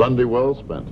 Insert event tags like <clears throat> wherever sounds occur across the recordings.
Sunday well spent.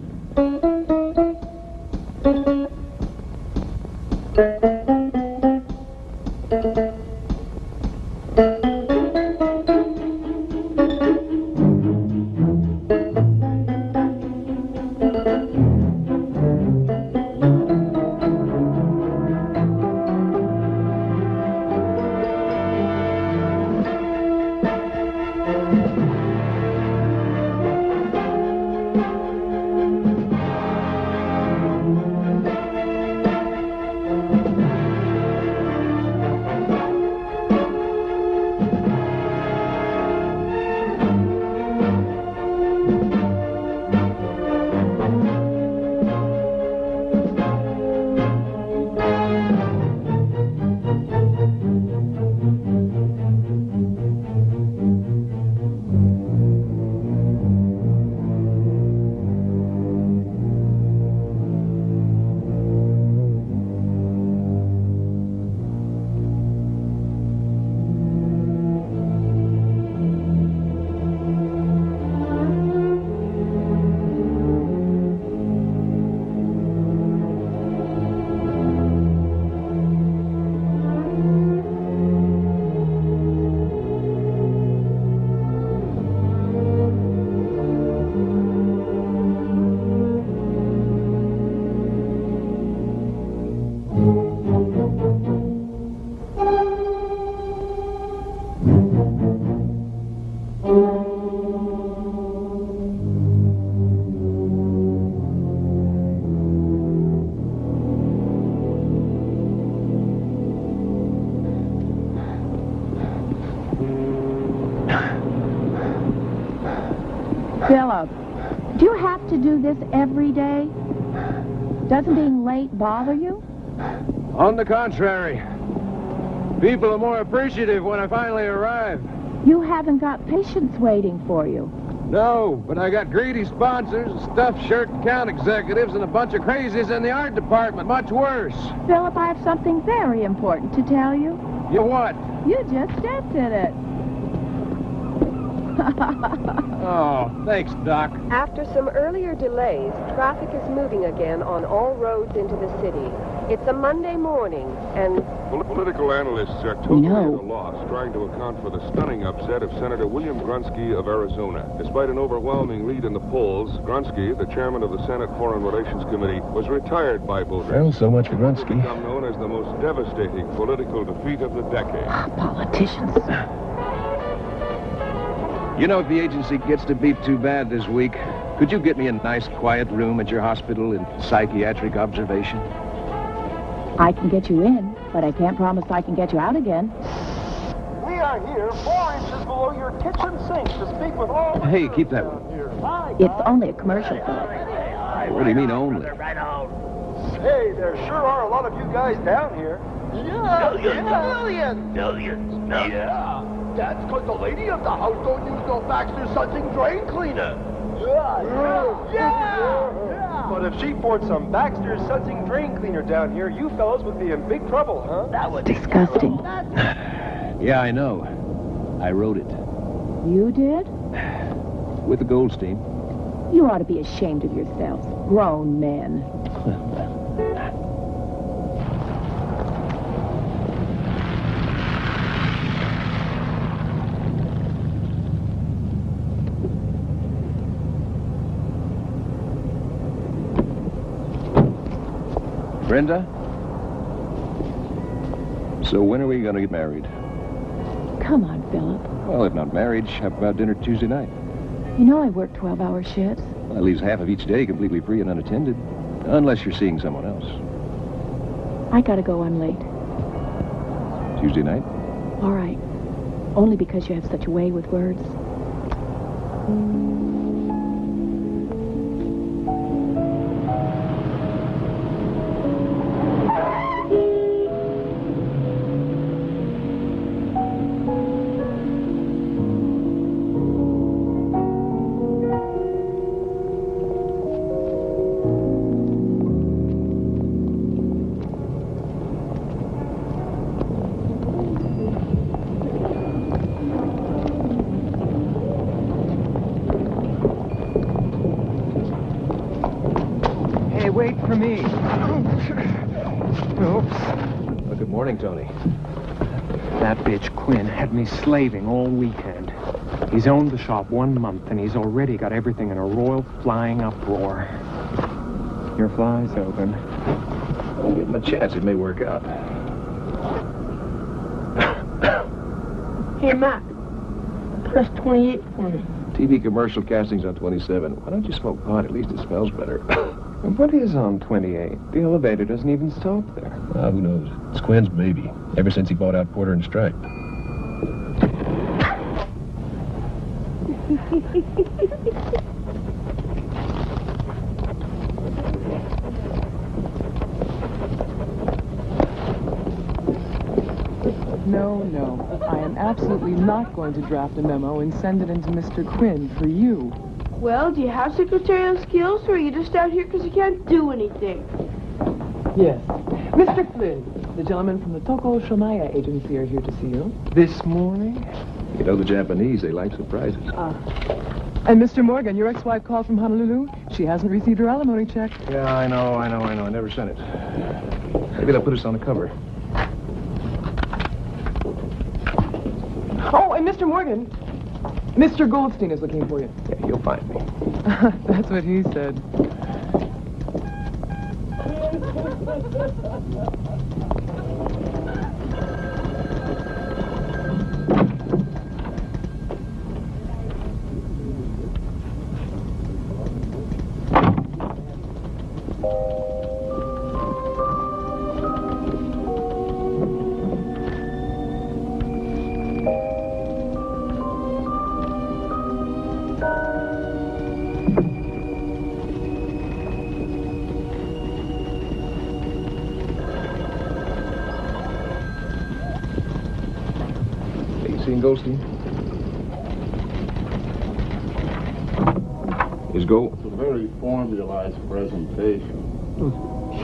Late bother you? On the contrary, people are more appreciative when I finally arrive. You haven't got patients waiting for you. No, but I got greedy sponsors, stuffed shirt account executives, and a bunch of crazies in the art department. Much worse. Philip, I have something very important to tell you. You what? You just stepped in it. <laughs> Oh, thanks, Doc. After some earlier delays, traffic is moving again on all roads into the city. It's a Monday morning, and Political analysts are totally No. at a loss trying to account for the stunning upset of Senator William Grunsky of Arizona. Despite an overwhelming lead in the polls, Grunsky, the chairman of the Senate Foreign Relations Committee, was retired by voters. Well, so much for Grunsky. Become known as the most devastating political defeat of the decade. Ah, politicians. You know, if the agency gets to be too bad this week, could you get me a nice, quiet room at your hospital in psychiatric observation? I can get you in, but I can't promise I can get you out again. We are here four inches below your kitchen sink to speak with all. Hey, keep that down here. Hi, It's only a commercial, Philip. What do you mean only? Hey, there sure are a lot of you guys down here. Yeah, millions, Millions. Yeah, that's because the lady of the house don't use no Baxter Sudsing drain cleaner. Yeah, yeah, yeah, But if she poured some Baxter Sudsing drain cleaner down here, you fellows would be in big trouble, huh? That was Disgusting. Yeah, I know. I wrote it. You did? With the Goldstein. You ought to be ashamed of yourselves. Grown men. <laughs> Brenda? So when are we going to get married? Come on, Philip. Well, if not marriage, how about dinner Tuesday night? You know I work 12-hour shifts. Well, that leaves half of each day completely free and unattended. Unless you're seeing someone else. I gotta go, I'm late. Tuesday night? All right. Only because you have such a way with words. for slaving all weekend. He's owned the shop one month, and he's already got everything in a royal flying uproar. Your fly's open. I'll give him a chance. It may work out. Hey, Mac. Press 28 for me. TV commercial castings on 27. Why don't you smoke pot? At least it smells better. <coughs> What is on 28? The elevator doesn't even stop there. Ah, who knows? It's Quinn's baby. Ever since he bought out Porter and Stripe. No, no. I am absolutely not going to draft a memo and send it into Mr. Quinn for you. Well, do you have secretarial skills, or are you just out here because you can't do anything? Yes. Mr. Flynn, the gentlemen from the Toko Shomaya agency are here to see you. This morning? You know the Japanese, they like surprises. Ah. And Mr. Morgan, your ex-wife called from Honolulu. She hasn't received her alimony check. Yeah, I know, I know, I know. I never sent it. Maybe they'll put us on the cover. Oh, and Mr. Morgan, Mr. Goldstein is looking for you. Yeah, you'll find me. <laughs> That's what he said. <laughs>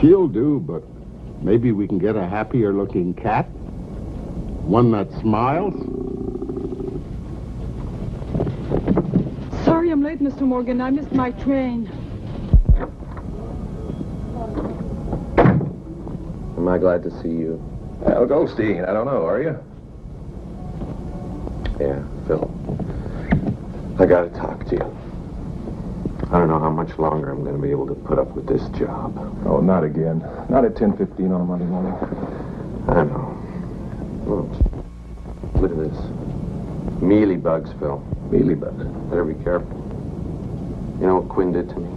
She'll do, but maybe we can get a happier looking cat? One that smiles? Sorry I'm late, Mr. Morgan. I missed my train. Am I glad to see you? Well, Goldstein, I don't know, are you? Yeah, Phil. I gotta talk to you. I don't know how much longer I'm gonna be able to put up with this job. Oh, not again. Not at 10.15 on a Monday morning. I know. Look, look at this. Mealy bugs, Phil. Mealy bugs? Better be careful. You know what Quinn did to me?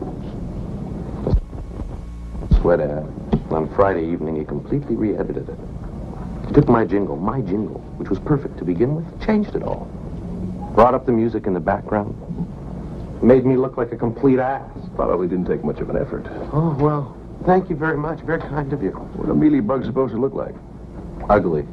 Sweat ad. On Friday evening, he completely re-edited it. He took my jingle, my jingle, which was perfect to begin with, changed it all. Brought up the music in the background. Made me look like a complete ass. Probably didn't take much of an effort. Oh, well, thank you very much. Very kind of you. What are mealy bugs supposed to look like? Ugly.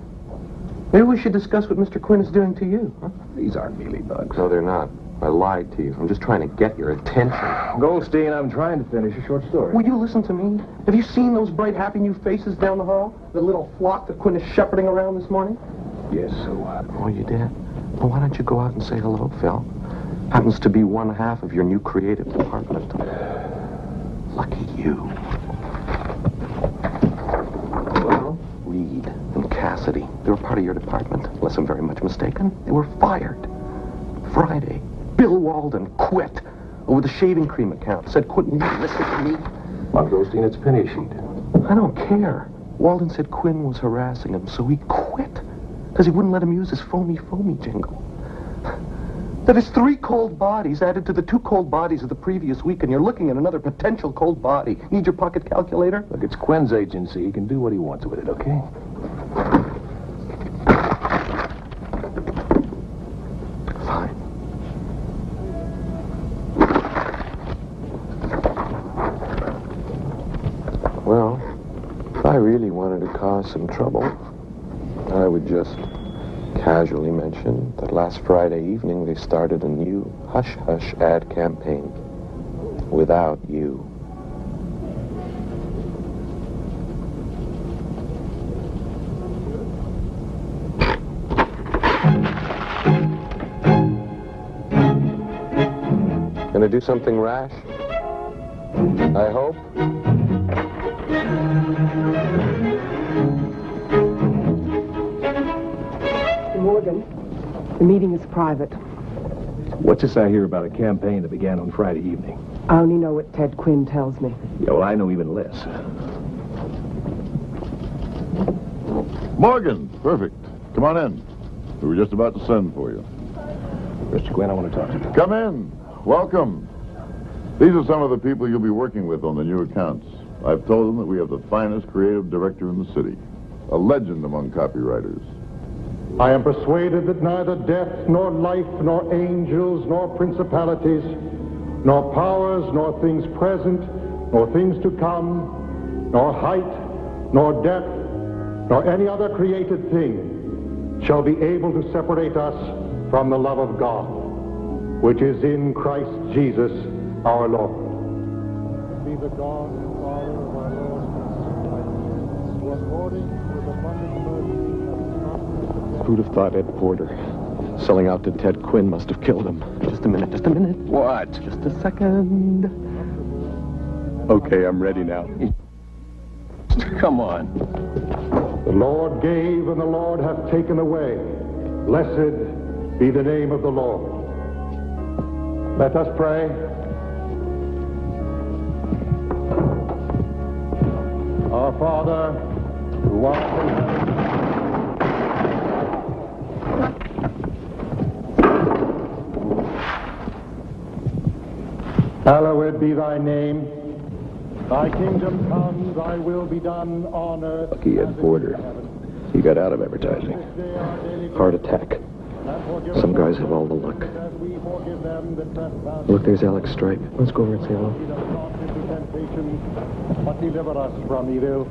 Maybe we should discuss what Mr. Quinn is doing to you. Huh? These aren't mealy bugs. No, they're not. I lied to you. I'm just trying to get your attention. Goldstein, I'm trying to finish a short story. Will you listen to me? Have you seen those bright, happy new faces down the hall? The little flock that Quinn is shepherding around this morning? Yes, so what? Oh, you did? Well, why don't you go out and say hello, Phil? Happens to be one half of your new creative department. Lucky you. Well, Reed and Cassidy, they were part of your department. Unless I'm very much mistaken, they were fired. Friday, Bill Walden quit over the shaving cream account. Said, couldn't you listen to me? Goldstein, it's penny sheet. I don't care. Walden said Quinn was harassing him, so he quit. Because he wouldn't let him use his foamy, foamy jingle. That is three cold bodies added to the two cold bodies of the previous week, and you're looking at another potential cold body. Need your pocket calculator? Look, it's Quinn's agency. He can do what he wants with it, okay? Fine. Well, if I really wanted to cause some trouble, I would just casually mention that last Friday evening they started a new hush-hush ad campaign without you. Gonna do something rash? I hope. The meeting is private. What's this I hear about a campaign that began on Friday evening? I only know what Ted Quinn tells me. Yeah, well, I know even less. Morgan, perfect. Come on in. We were just about to send for you. Mr. Quinn, I want to talk to you. Come in. Welcome. These are some of the people you'll be working with on the new accounts. I've told them that we have the finest creative director in the city, a legend among copywriters. I am persuaded that neither death, nor life, nor angels, nor principalities, nor powers, nor things present, nor things to come, nor height, nor depth, nor any other created thing shall be able to separate us from the love of God, which is in Christ Jesus our Lord. Be the God and Father of our Lord Jesus Christ, who according to mercy hath Who'd have thought Ed Porter selling out to Ted Quinn must have killed him? Just a minute, just a minute. What? Just a second. Okay, I'm ready now. Come on. The Lord gave and the Lord hath taken away. Blessed be the name of the Lord. Let us pray. Our Father, who art in heaven, hallowed be thy name. Thy kingdom come, thy will be done on earth. Lucky Ed Porter. He got out of advertising. Heart attack. Some guys have all the luck. Look, there's Alex Stripe. Let's go over and say hello. But deliver us from evil.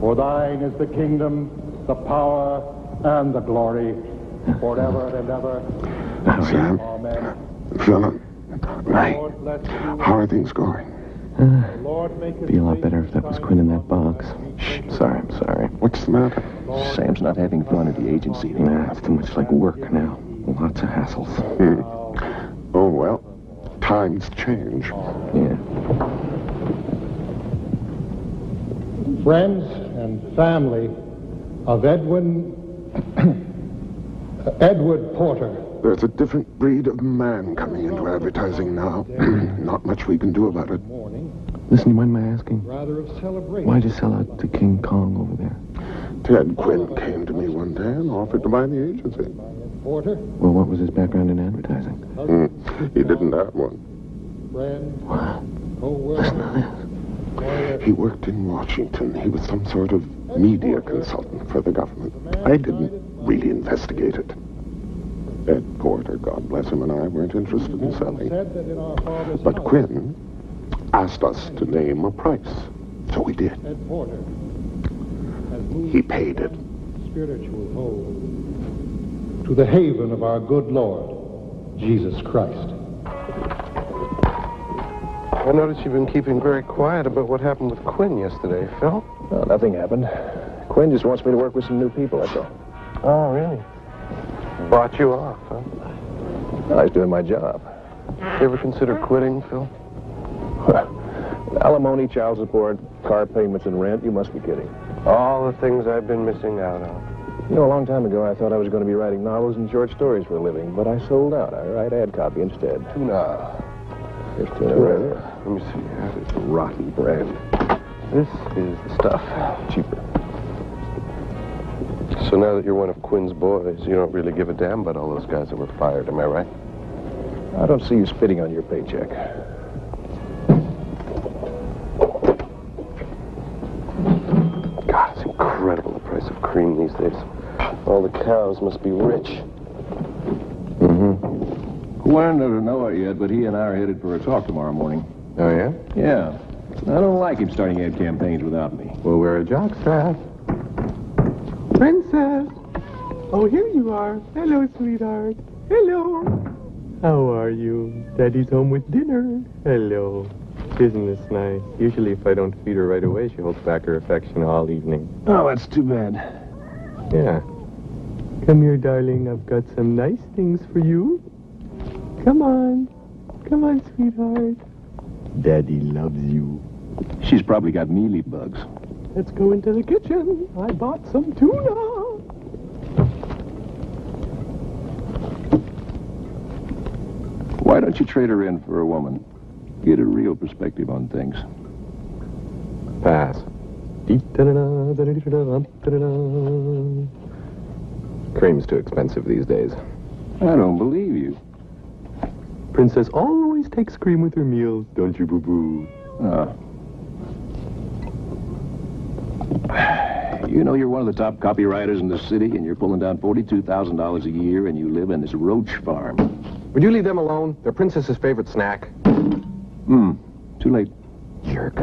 For thine is the kingdom, the power, and the glory, forever and ever. Sam, Amen. Philip, Ray, Lord how are things going? Lord make his Be a lot better if that was Quinn in that box. Shh, sorry, I'm sorry. What's the matter? Sam's not having fun at the agency. Nah, it's too much like work now. Lots of hassles. Hmm. Oh, well, times change. Yeah. friends and family of Edwin <clears throat> Edward Porter. There's a different breed of man coming into advertising now. <clears throat> Not much we can do about it. Listen, you mind my asking? Rather of celebration. Why'd you sell out to King Kong over there? Ted Quinn came to me one day and offered to buy the agency. Porter, Well, what was his background in advertising? Hmm. He didn't have one. friend, What? co-worker, He worked in Washington. He was some sort of media consultant for the government. I didn't really investigate it. Ed Porter, God bless him, and I weren't interested in selling. said that in our father's But Quinn asked us to name a price. So we did. Ed Porter has moved He paid it. spiritual home to the haven of our good Lord, Jesus Christ. I noticed you've been keeping very quiet about what happened with Quinn yesterday, Phil. No, nothing happened. Quinn just wants me to work with some new people, that's all. Oh, really? Bought you off, huh? I was doing my job. You ever consider quitting, Phil? Alimony, child support, car payments, and rent, you must be kidding. All the things I've been missing out on. You know, a long time ago, I thought I was going to be writing novels and short stories for a living, but I sold out. I write ad copy instead. Tuna. Here's uh, tuna right here. Let me see. Rotten brand. This is the stuff. Cheaper. So now that you're one of Quinn's boys, you don't really give a damn about all those guys that were fired, am I right? I don't see you spitting on your paycheck. God, it's incredible the price of cream these days. All the cows must be rich. Mm-hmm. Warren doesn't know it yet, but he and I are headed for a talk tomorrow morning. Oh, yeah? Yeah. I don't like him starting ad campaigns without me. Well, We'll wear a jockstrap. Princess! Oh, here you are. Hello, sweetheart. Hello. How are you? Daddy's home with dinner. Hello. Isn't this nice? Usually if I don't feed her right away, she holds back her affection all evening. Oh, that's too bad. Yeah. Come here, darling. I've got some nice things for you. Come on. Come on, sweetheart. Daddy loves you. She's probably got mealy bugs. Let's go into the kitchen. I bought some tuna. Why don't you trade her in for a woman? Get a real perspective on things. Pass. Cream's too expensive these days. I don't believe you. Princess always takes cream with her meals, don't you, boo-boo? Uh, you know you're one of the top copywriters in the city, and you're pulling down $42,000 a year, and you live in this roach farm. Would you leave them alone? They're Princess's favorite snack. Hmm. Too late. Jerk.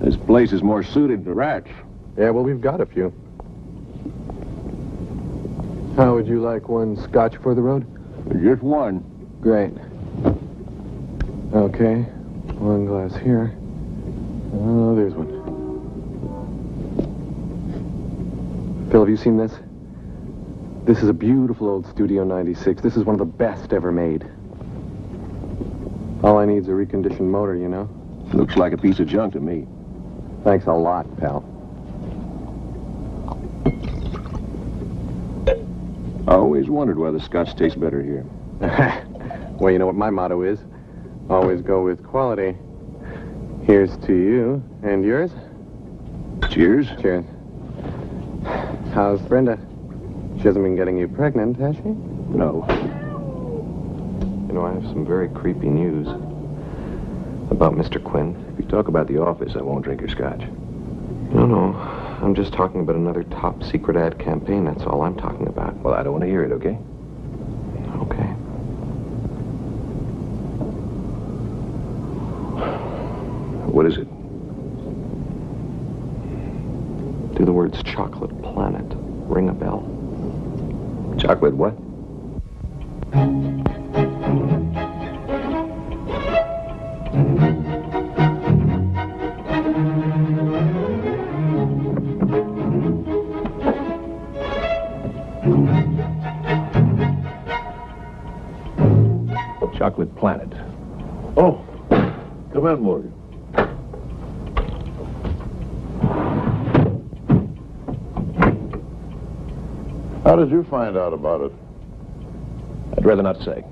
This place is more suited to rats. Yeah, well, we've got a few. How would you like one scotch for the road? Just one. Great. Okay. One glass here. Oh, there's one. Phil, have you seen this? This is a beautiful old Studio 96. This is one of the best ever made. All I need is a reconditioned motor, you know? Looks like a piece of junk to me. Thanks a lot, pal. I always wondered why the scotch tastes better here. <laughs> well, you know what my motto is? Always go with quality. Here's to you. And yours? Cheers. Cheers. How's Brenda? She hasn't been getting you pregnant, has she? No. You know, I have some very creepy news about Mr. Quinn. If you talk about the office, I won't drink your scotch. No, no. I'm just talking about another top secret ad campaign. That's all I'm talking about. Well, I don't want to hear it, okay? Okay. What is it? Do the words chocolate planet ring a bell? Chocolate what? Chocolate Planet. Oh, come in, Morgan. How did you find out about it? I'd rather not say.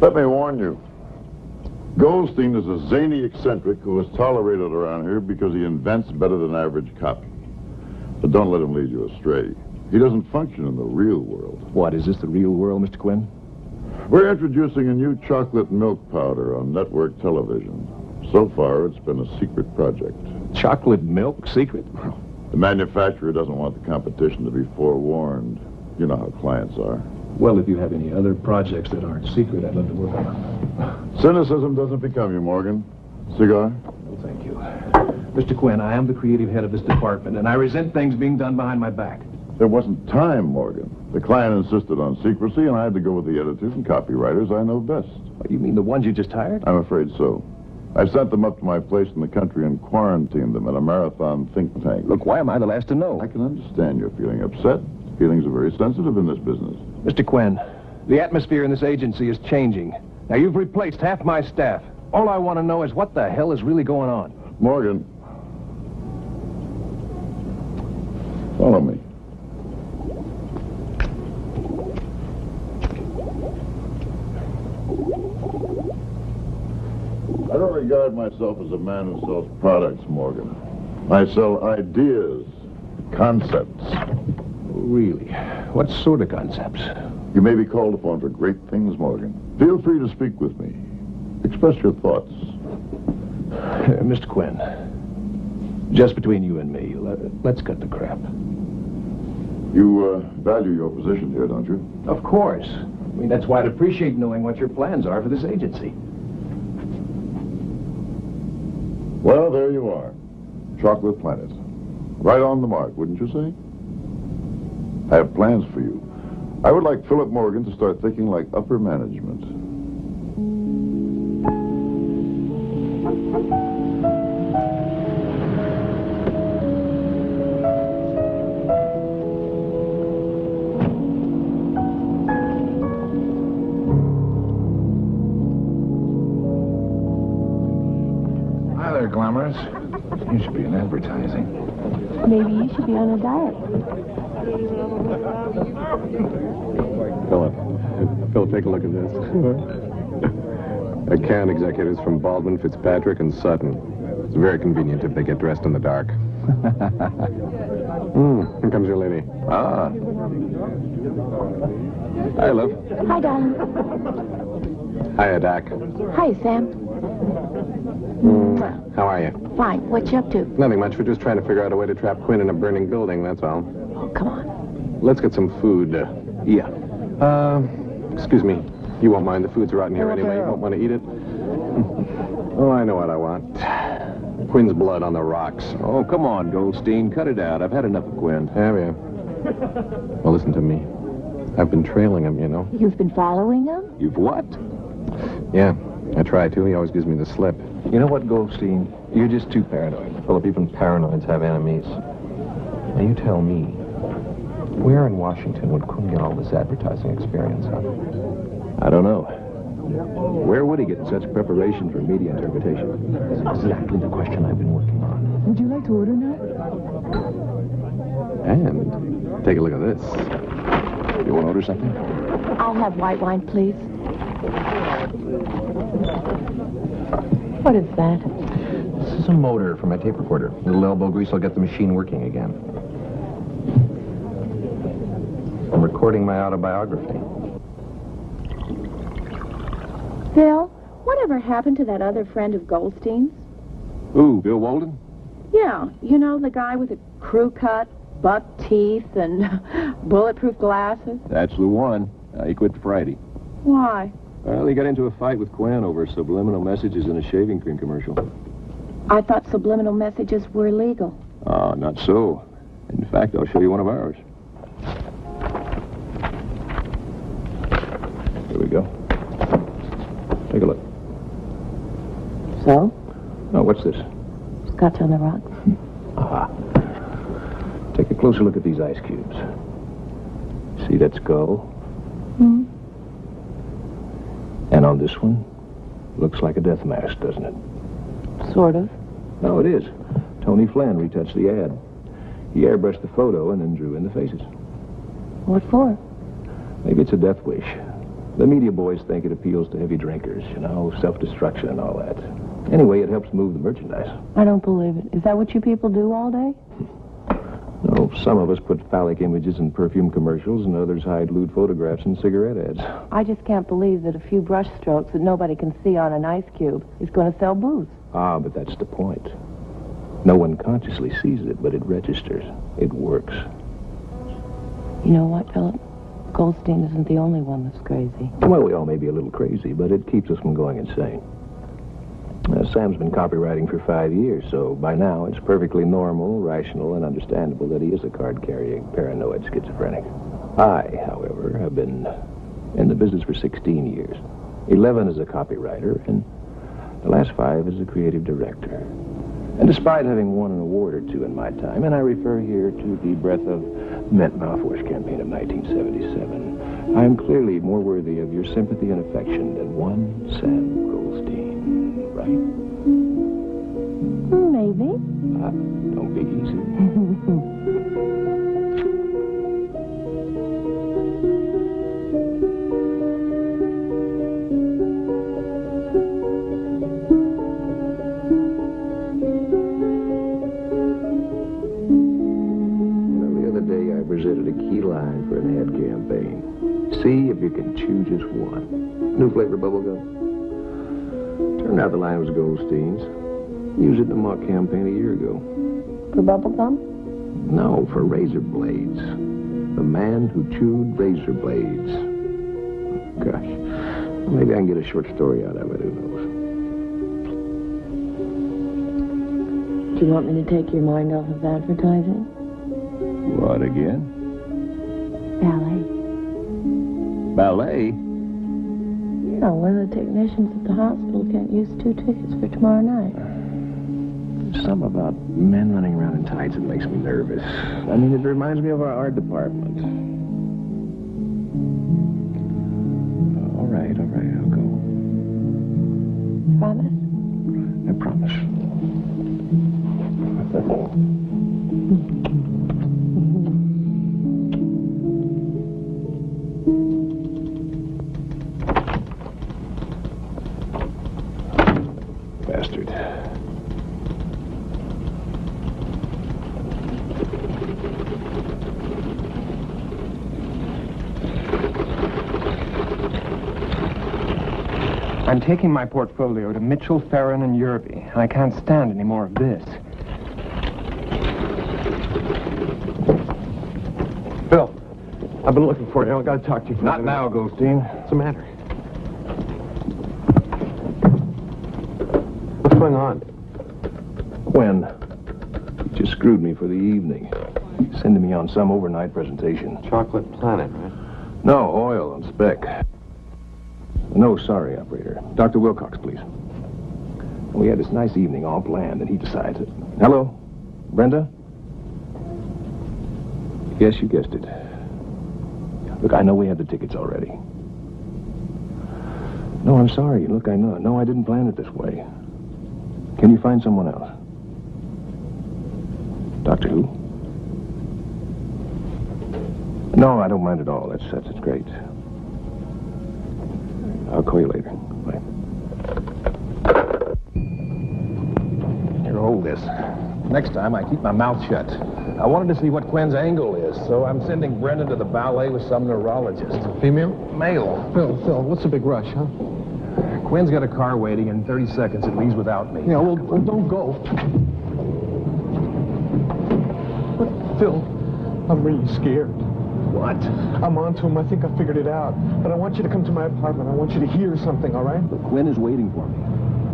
Let me warn you. Goldstein is a zany eccentric who is tolerated around here because he invents better than average copy. But don't let him lead you astray. He doesn't function in the real world. What, is this the real world, Mr. Quinn? We're introducing a new chocolate milk powder on network television. So far, it's been a secret project. Chocolate milk secret? The manufacturer doesn't want the competition to be forewarned. You know how clients are. Well, if you have any other projects that aren't secret, I'd love to work on them. Cynicism doesn't become you, Morgan. Cigar? Well, thank you. Mr. Quinn, I am the creative head of this department, and I resent things being done behind my back. There wasn't time, Morgan. The client insisted on secrecy, and I had to go with the editors and copywriters I know best. What, you mean the ones you just hired? I'm afraid so. I sent them up to my place in the country and quarantined them at a marathon think tank. Look, why am I the last to know? I can understand you're feeling upset. Feelings are very sensitive in this business. Mr. Quinn, the atmosphere in this agency is changing. Now, you've replaced half my staff. All I want to know is what the hell is really going on. Morgan. Follow me. I don't regard myself as a man who sells products, Morgan. I sell ideas, concepts. Really? What sort of concepts? You may be called upon for great things, Morgan. Feel free to speak with me. Express your thoughts. <sighs> Uh, Mr. Quinn, just between you and me, let, let's cut the crap. You uh, value your position here, don't you? Of course. I mean, that's why I'd appreciate knowing what your plans are for this agency. Well, there you are. Chocolate Planet. Right on the mark, wouldn't you say? I have plans for you. I would like Philip Morgan to start thinking like upper management. On a diet. Philip. Philip, take a look at this. Account executives from Baldwin, Fitzpatrick, and Sutton. It's very convenient if they get dressed in the dark. <laughs> Hmm, here comes your lady. Ah. Hi, love. Hi, darling. Hiya, Doc. Hi, Sam. How are you? Fine. What you up to? Nothing much. We're just trying to figure out a way to trap Quinn in a burning building, that's all. Oh, come on. Let's get some food. Uh, yeah. Uh, excuse me. You won't mind. The food's rotten here anyway. You won't want to eat it. <laughs> oh, I know what I want. Quinn's blood on the rocks. Oh, come on, Goldstein. Cut it out. I've had enough of Quinn. Have you? Well, listen to me. I've been trailing him, you know. You've been following him? You've what? Yeah, I try to. He always gives me the slip. You know what, Goldstein? You're just too paranoid. Philip, even paranoids have enemies. Now, you tell me, where in Washington would Quinn get all this advertising experience on? I don't know. Where would he get such preparation for media interpretation? That's exactly the question I've been working on. Would you like to order now? And take a look at this. You want to order something? I'll have white wine, please. What is that? This is a motor for my tape recorder. A little elbow grease will get the machine working again. I'm recording my autobiography. Bill, whatever happened to that other friend of Goldstein's? Ooh, Bill Walden? Yeah, you know, the guy with the crew cut, buck teeth, and <laughs> bulletproof glasses? That's the one. Uh, he quit Friday. Why? Well, he got into a fight with Quinn over subliminal messages in a shaving cream commercial. I thought subliminal messages were illegal. Ah, not so. In fact, I'll show you one of ours. Here we go. Take a look. So? Oh, what's this? Scotch on the rocks. <laughs> Aha. Take a closer look at these ice cubes. See that skull? Hmm. And on this one, looks like a death mask, doesn't it? Sort of. No, it is. Tony Flynn retouched the ad. He airbrushed the photo and then drew in the faces. What for? Maybe it's a death wish. The media boys think it appeals to heavy drinkers, you know, self-destruction and all that. Anyway, it helps move the merchandise. I don't believe it. Is that what you people do all day? <laughs> Some of us put phallic images in perfume commercials and others hide lewd photographs in cigarette ads. I just can't believe that a few brush strokes that nobody can see on an ice cube is going to sell booze. Ah, but that's the point. No one consciously sees it, but it registers. It works. You know what, Philip? Goldstein isn't the only one that's crazy. Well, we all may be a little crazy, but it keeps us from going insane. Uh, Sam's been copywriting for five years, so by now it's perfectly normal, rational, and understandable that he is a card-carrying, paranoid schizophrenic. I, however, have been in the business for 16 years. 11 as a copywriter, and the last five as a creative director. And despite having won an award or two in my time, and I refer here to the Breath of Mint mouthwash campaign of 1977, I am clearly more worthy of your sympathy and affection than one Sam Goldstein, right? Maybe. Uh, don't be easy. You know, the other day I presented a key line for an ad campaign. See if you can chew just one. New flavor bubblegum. Turned out the line was Goldstein's. Used it in the mock campaign a year ago. For bubble gum? No, for razor blades. The man who chewed razor blades. Gosh. Maybe I can get a short story out of it. Who knows? Do you want me to take your mind off of advertising? What again? Ballet. Ballet? Know, one of the technicians at the hospital can't use two tickets for tomorrow night. There's something about men running around in tights that makes me nervous. I mean, it reminds me of our art department. Uh, all right, all right, I'll go. Promise? I promise. <laughs> taking my portfolio to Mitchell, Farron, and Yerby, I can't stand any more of this. Bill, I've been looking for you. I've got to talk to you. For Not now, Goldstein. What's the matter? What's going on? When? You just screwed me for the evening. Sending me on some overnight presentation. Chocolate Planet, right? No, oil and spec. No, sorry, operator. Dr. Wilcox, please. We had this nice evening all planned, and he decides it. Hello? Brenda? Yes, you guessed it. Look, I know we had the tickets already. No, I'm sorry. Look, I know. No, I didn't plan it this way. Can you find someone else? Doctor Who? No, I don't mind at all. That's, that's, that's great. I'll call you later. Bye. Here, hold this. Next time, I keep my mouth shut. I wanted to see what Quinn's angle is, so I'm sending Brenda to the ballet with some neurologist. Female? Male. Phil, Phil, what's the big rush, huh? Quinn's got a car waiting. In 30 seconds, it leaves without me. Yeah, well, well don't go. But, Phil, I'm really scared. What? I'm on to him. I think I figured it out. But I want you to come to my apartment. I want you to hear something, all right? But Quinn is waiting for me.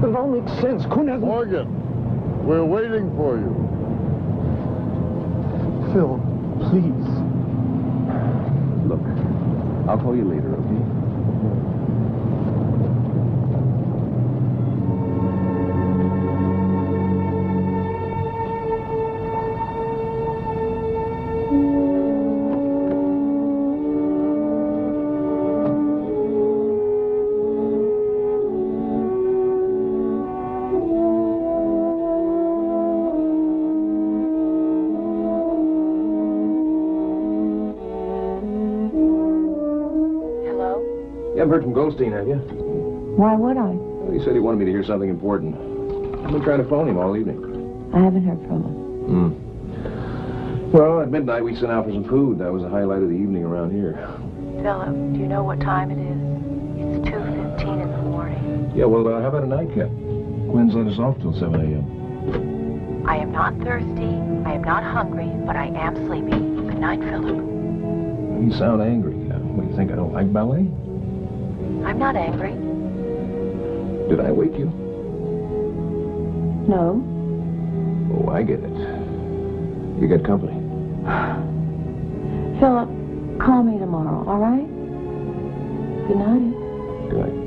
But it all makes sense. Quinn hasn't... Morgan, we're waiting for you. Phil, please. Look, I'll call you later, okay? Heard from Goldstein, have you? Why would I? Well, he said he wanted me to hear something important. I've been trying to phone him all evening. I haven't heard from him. Hmm. Well, at midnight we sent out for some food. That was the highlight of the evening around here. Philip, do you know what time it is? It's 2.15 in the morning. Yeah, well, uh, how about a nightcap? Quinn's let us off till 7 a.m. I am not thirsty, I am not hungry, but I am sleepy. Good night, Philip. You sound angry. Uh, what, do you think I don't like ballet? I'm not angry. Did I wake you? No. Oh, I get it. You got company. Philip, call me tomorrow, all right? Good night. Good night.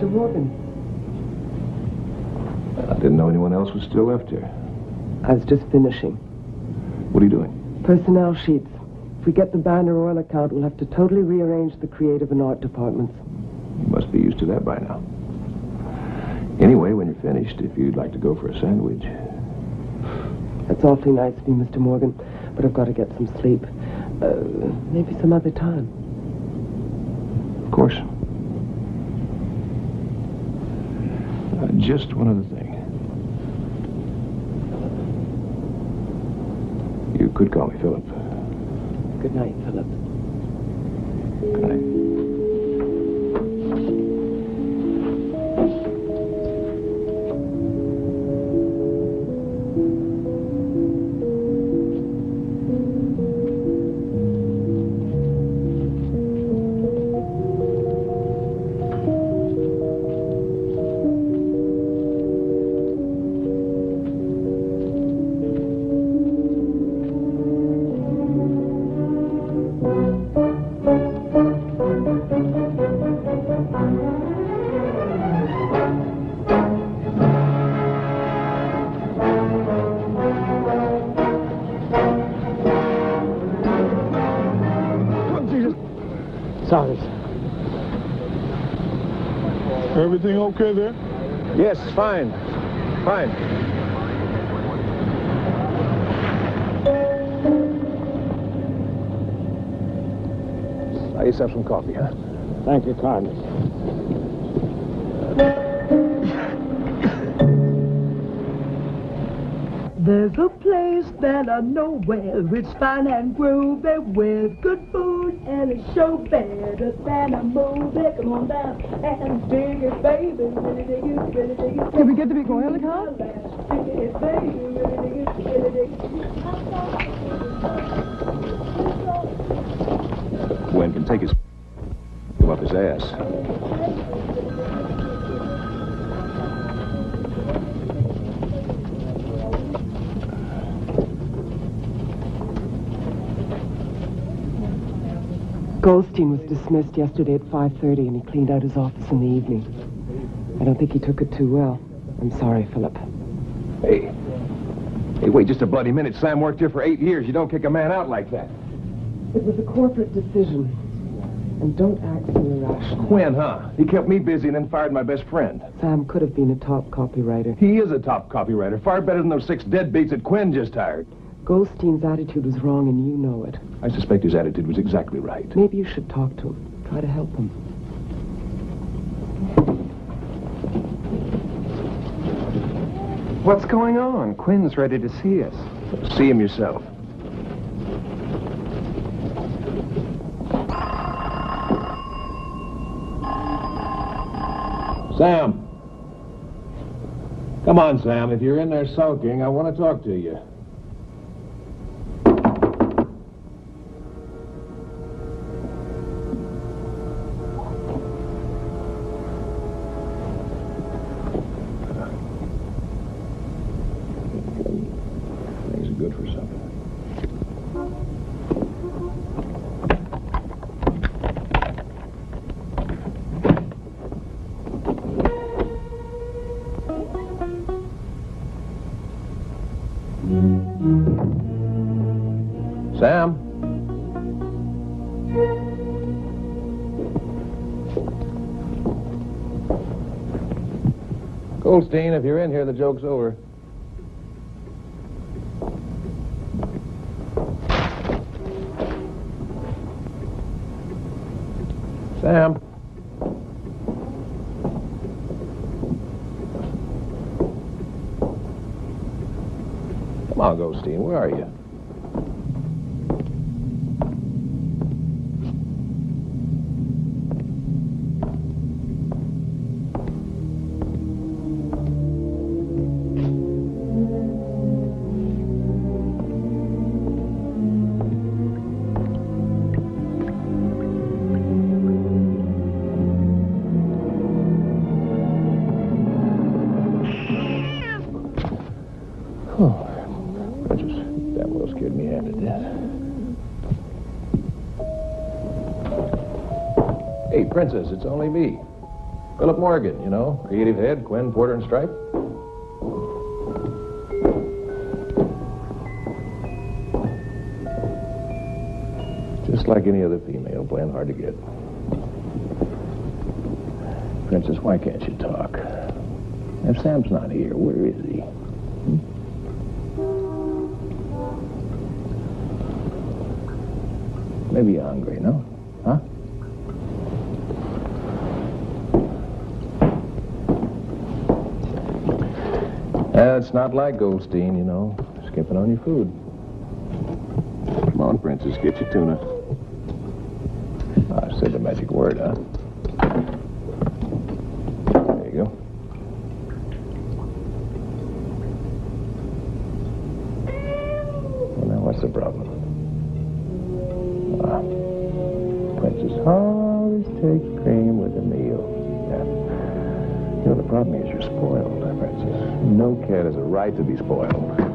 Mr. Morgan, I didn't know anyone else was still left here. I was just finishing. What are you doing? Personnel sheets. If we get the Banner Oil account, we'll have to totally rearrange the creative and art departments. You must be used to that by now. Anyway, when you're finished, if you'd like to go for a sandwich. That's awfully nice of you, Mr. Morgan, but I've got to get some sleep. Uh, maybe some other time. Of course. Uh, just one other thing. You could call me Philip. Good night, Philip. Good night. Fine. Fine. Buy yourself some coffee, huh? Thank you kindly. There's a place that I know where it's fine and groovy with good food and a show better than a movie. Come on down and dig it, baby. Really dig it, really dig it. Can we get the big oil account? Dig it, baby. Really dig it, really dig it. Gwen can take his up his ass. Goldstein was dismissed yesterday at 5.30 and he cleaned out his office in the evening. I don't think he took it too well. I'm sorry, Philip. Hey. Hey, wait just a bloody minute. Sam worked here for eight years. You don't kick a man out like that. It was a corporate decision. And don't act so irrational. Quinn, huh? He kept me busy and then fired my best friend. Sam could have been a top copywriter. He is a top copywriter, far better than those six deadbeats that Quinn just hired. Goldstein's attitude was wrong and you know it. I suspect his attitude was exactly right. Maybe you should talk to him. Try to help him. What's going on? Quinn's ready to see us. See him yourself. Sam. Come on, Sam. If you're in there sulking, I want to talk to you. Oh, Goldstein, if you're in here, the joke's over. Sam? Come on, Goldstein, where are you? It's only me. Philip Morgan, you know, creative head, Quinn, Porter, and Stripe. Just like any other female, playing hard to get. Princess, why can't you talk? If Sam's not here, where he? Maybe you're hungry, no? Huh? It's not like Goldstein, you know, skipping on your food. Come on, Princess, get your tuna. I said the magic word, huh? Cat has a right to be spoiled.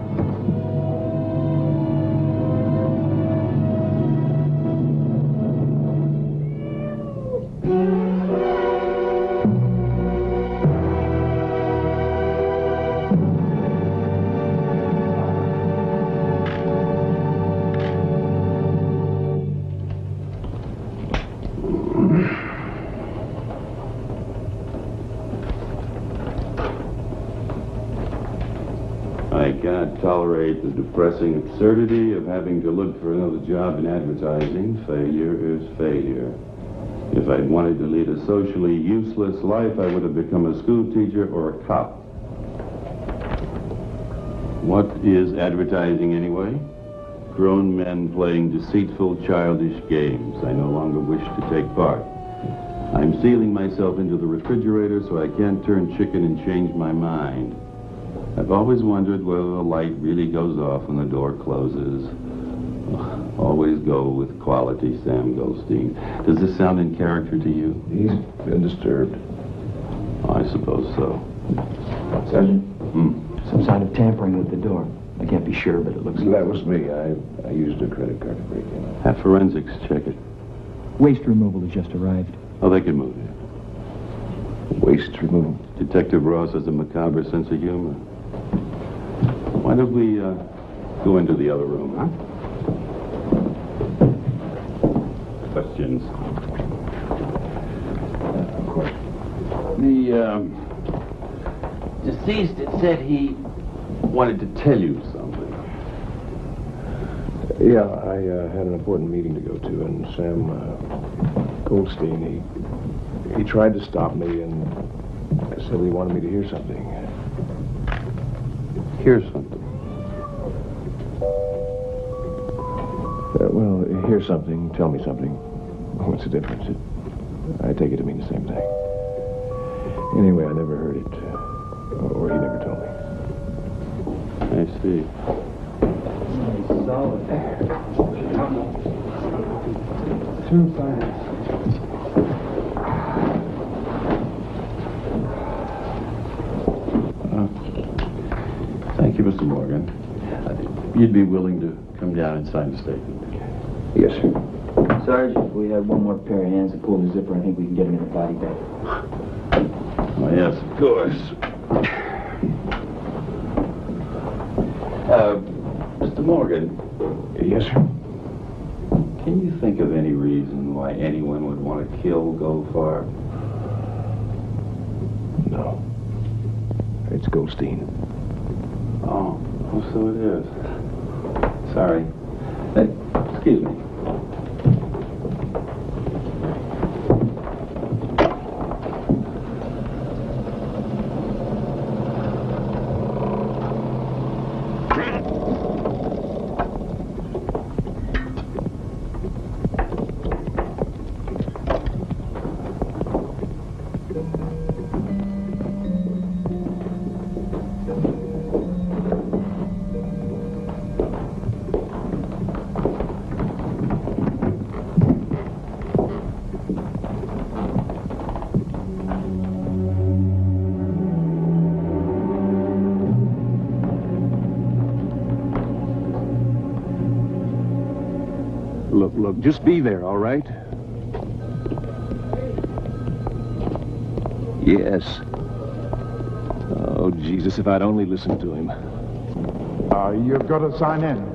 The depressing absurdity of having to look for another job in advertising. Failure is failure. If I'd wanted to lead a socially useless life, I would have become a school teacher or a cop. What is advertising anyway? Grown men playing deceitful, childish games. I no longer wish to take part. I'm sealing myself into the refrigerator so I can't turn chicken and change my mind. I've always wondered whether the light really goes off when the door closes. <sighs> Always go with quality, Sam Goldstein. Does this sound in character to you? He's been disturbed. I suppose so. Sergeant, Hmm. some sign of tampering with the door. I can't be sure, but it looks That was me. I, I used a credit card to break in. Have forensics check it. Waste removal has just arrived. Oh, they can move it. Waste removal. Detective Ross has a macabre sense of humor. Why don't we uh, go into the other room, huh? Questions? Of course. The um, deceased said he wanted to tell you something. Yeah, I uh, had an important meeting to go to, and Sam uh, Goldstein, he, he tried to stop me and said he wanted me to hear something. Hear something? Uh, well, hear something, tell me something. What's the difference? It, I take it to mean the same thing. Anyway, I never heard it, uh, or he never told me. I see. Uh, Thank you, Mr. Morgan. Uh, You'd be willing to come down and sign the statement? Yes, sir. Sergeant, if we have one more pair of hands to pull the zipper, I think we can get him in the body bag. Oh, yes, of course. Uh, Mr. Morgan, Yes, sir. can you think of any reason why anyone would want to kill Goldfarb? No. It's Goldstein. Oh, oh, so it is. Sorry. Uh, excuse me. Just be there, all right? Yes. Oh, Jesus, if I'd only listened to him. Uh, you've got to sign in.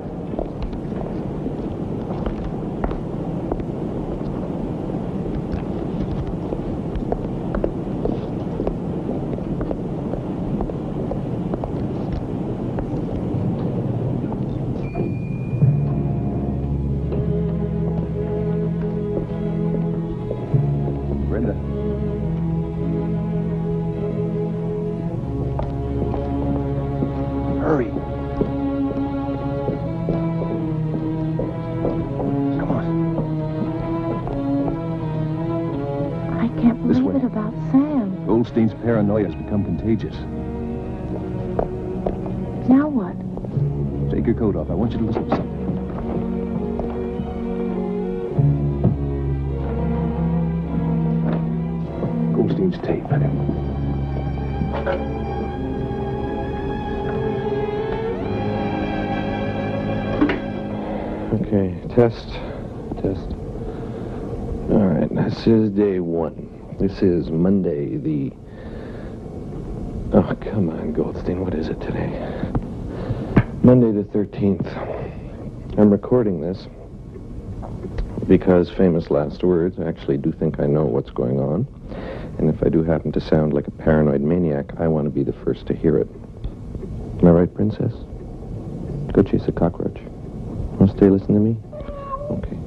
This is Monday, the... Oh, come on, Goldstein, what is it today? Monday the 13th. I'm recording this because famous last words, I actually do think I know what's going on. And if I do happen to sound like a paranoid maniac, I want to be the first to hear it. Am I right, princess? Go chase a cockroach. Want to stay listen to me? Okay.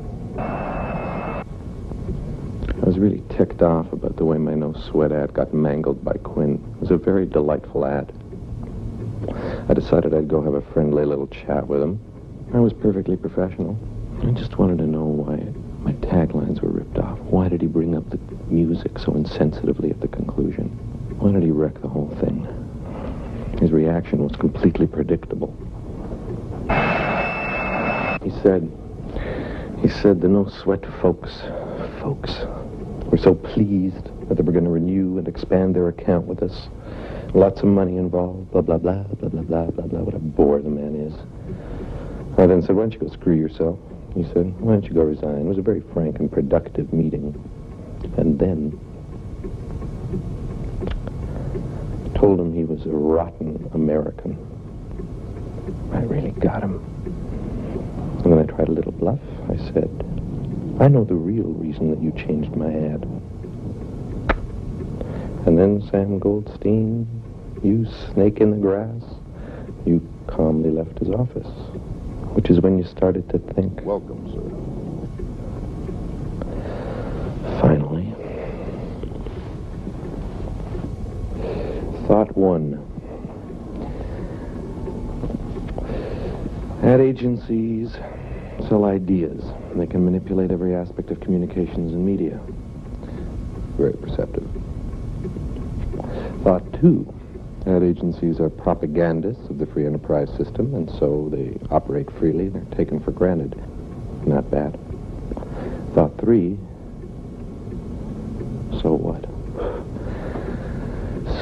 I was really ticked off about the way my no sweat ad got mangled by Quinn. It was a very delightful ad. I decided I'd go have a friendly little chat with him. I was perfectly professional. I just wanted to know why my taglines were ripped off. Why did he bring up the music so insensitively at the conclusion? Why did he wreck the whole thing? His reaction was completely predictable. He said, he said the no sweat folks, folks, were so pleased that they were going to renew and expand their account with us. Lots of money involved, blah, blah, blah, blah, blah, blah, blah, blah. What a bore the man is. I then said, why don't you go screw yourself? He said, why don't you go resign? It was a very frank and productive meeting. And then told him he was a rotten American. I really got him. And then I tried a little bluff. I said, I know the real reason that you changed my ad. And then Sam Goldstein, you snake in the grass, you calmly left his office, which is when you started to think. Welcome, sir. Finally. Thought one. Ad agencies sell ideas. And They can manipulate every aspect of communications and media. Very perceptive. Thought two. Ad agencies are propagandists of the free enterprise system, and so they operate freely. They're taken for granted. Not bad. Thought three. So what?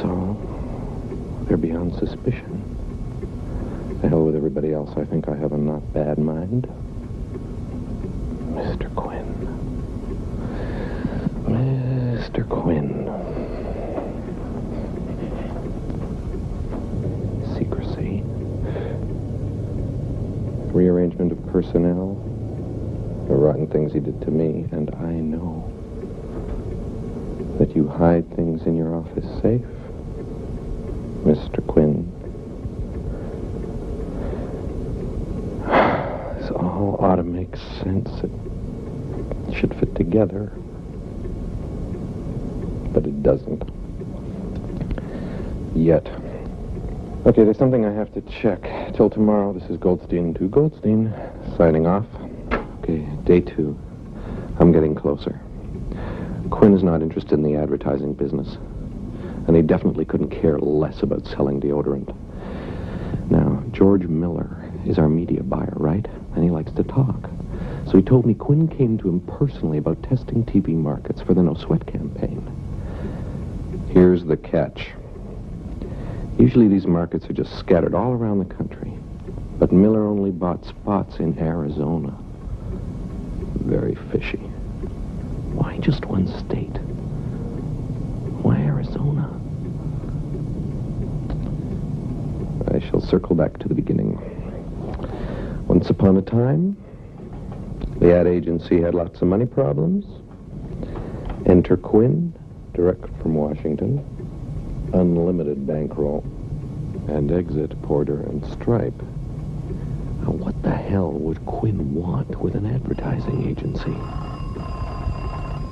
So, they're beyond suspicion. The hell with everybody else. I think I have a not bad mind. Mr. Quinn. Mr. Quinn. Secrecy. Rearrangement of personnel. The rotten things he did to me, and I know that you hide things in your office safe, Mr. Quinn. This all ought to make sense. It should fit together. But it doesn't. Yet. Okay, there's something I have to check. Till tomorrow, this is Goldstein to Goldstein, signing off. Okay, day two. I'm getting closer. Quinn is not interested in the advertising business. And he definitely couldn't care less about selling deodorant. Now, George Miller is our media buyer, right? And he likes to talk. So he told me Quinn came to him personally about testing TV markets for the No Sweat campaign. Here's the catch. Usually these markets are just scattered all around the country. But Miller only bought spots in Arizona. Very fishy. Why just one state? Why Arizona? I shall circle back to the beginning. Once upon a time, the ad agency had lots of money problems. Enter Quinn, direct from Washington. Unlimited bankroll. And exit Porter and Stripe. Now, what the hell would Quinn want with an advertising agency?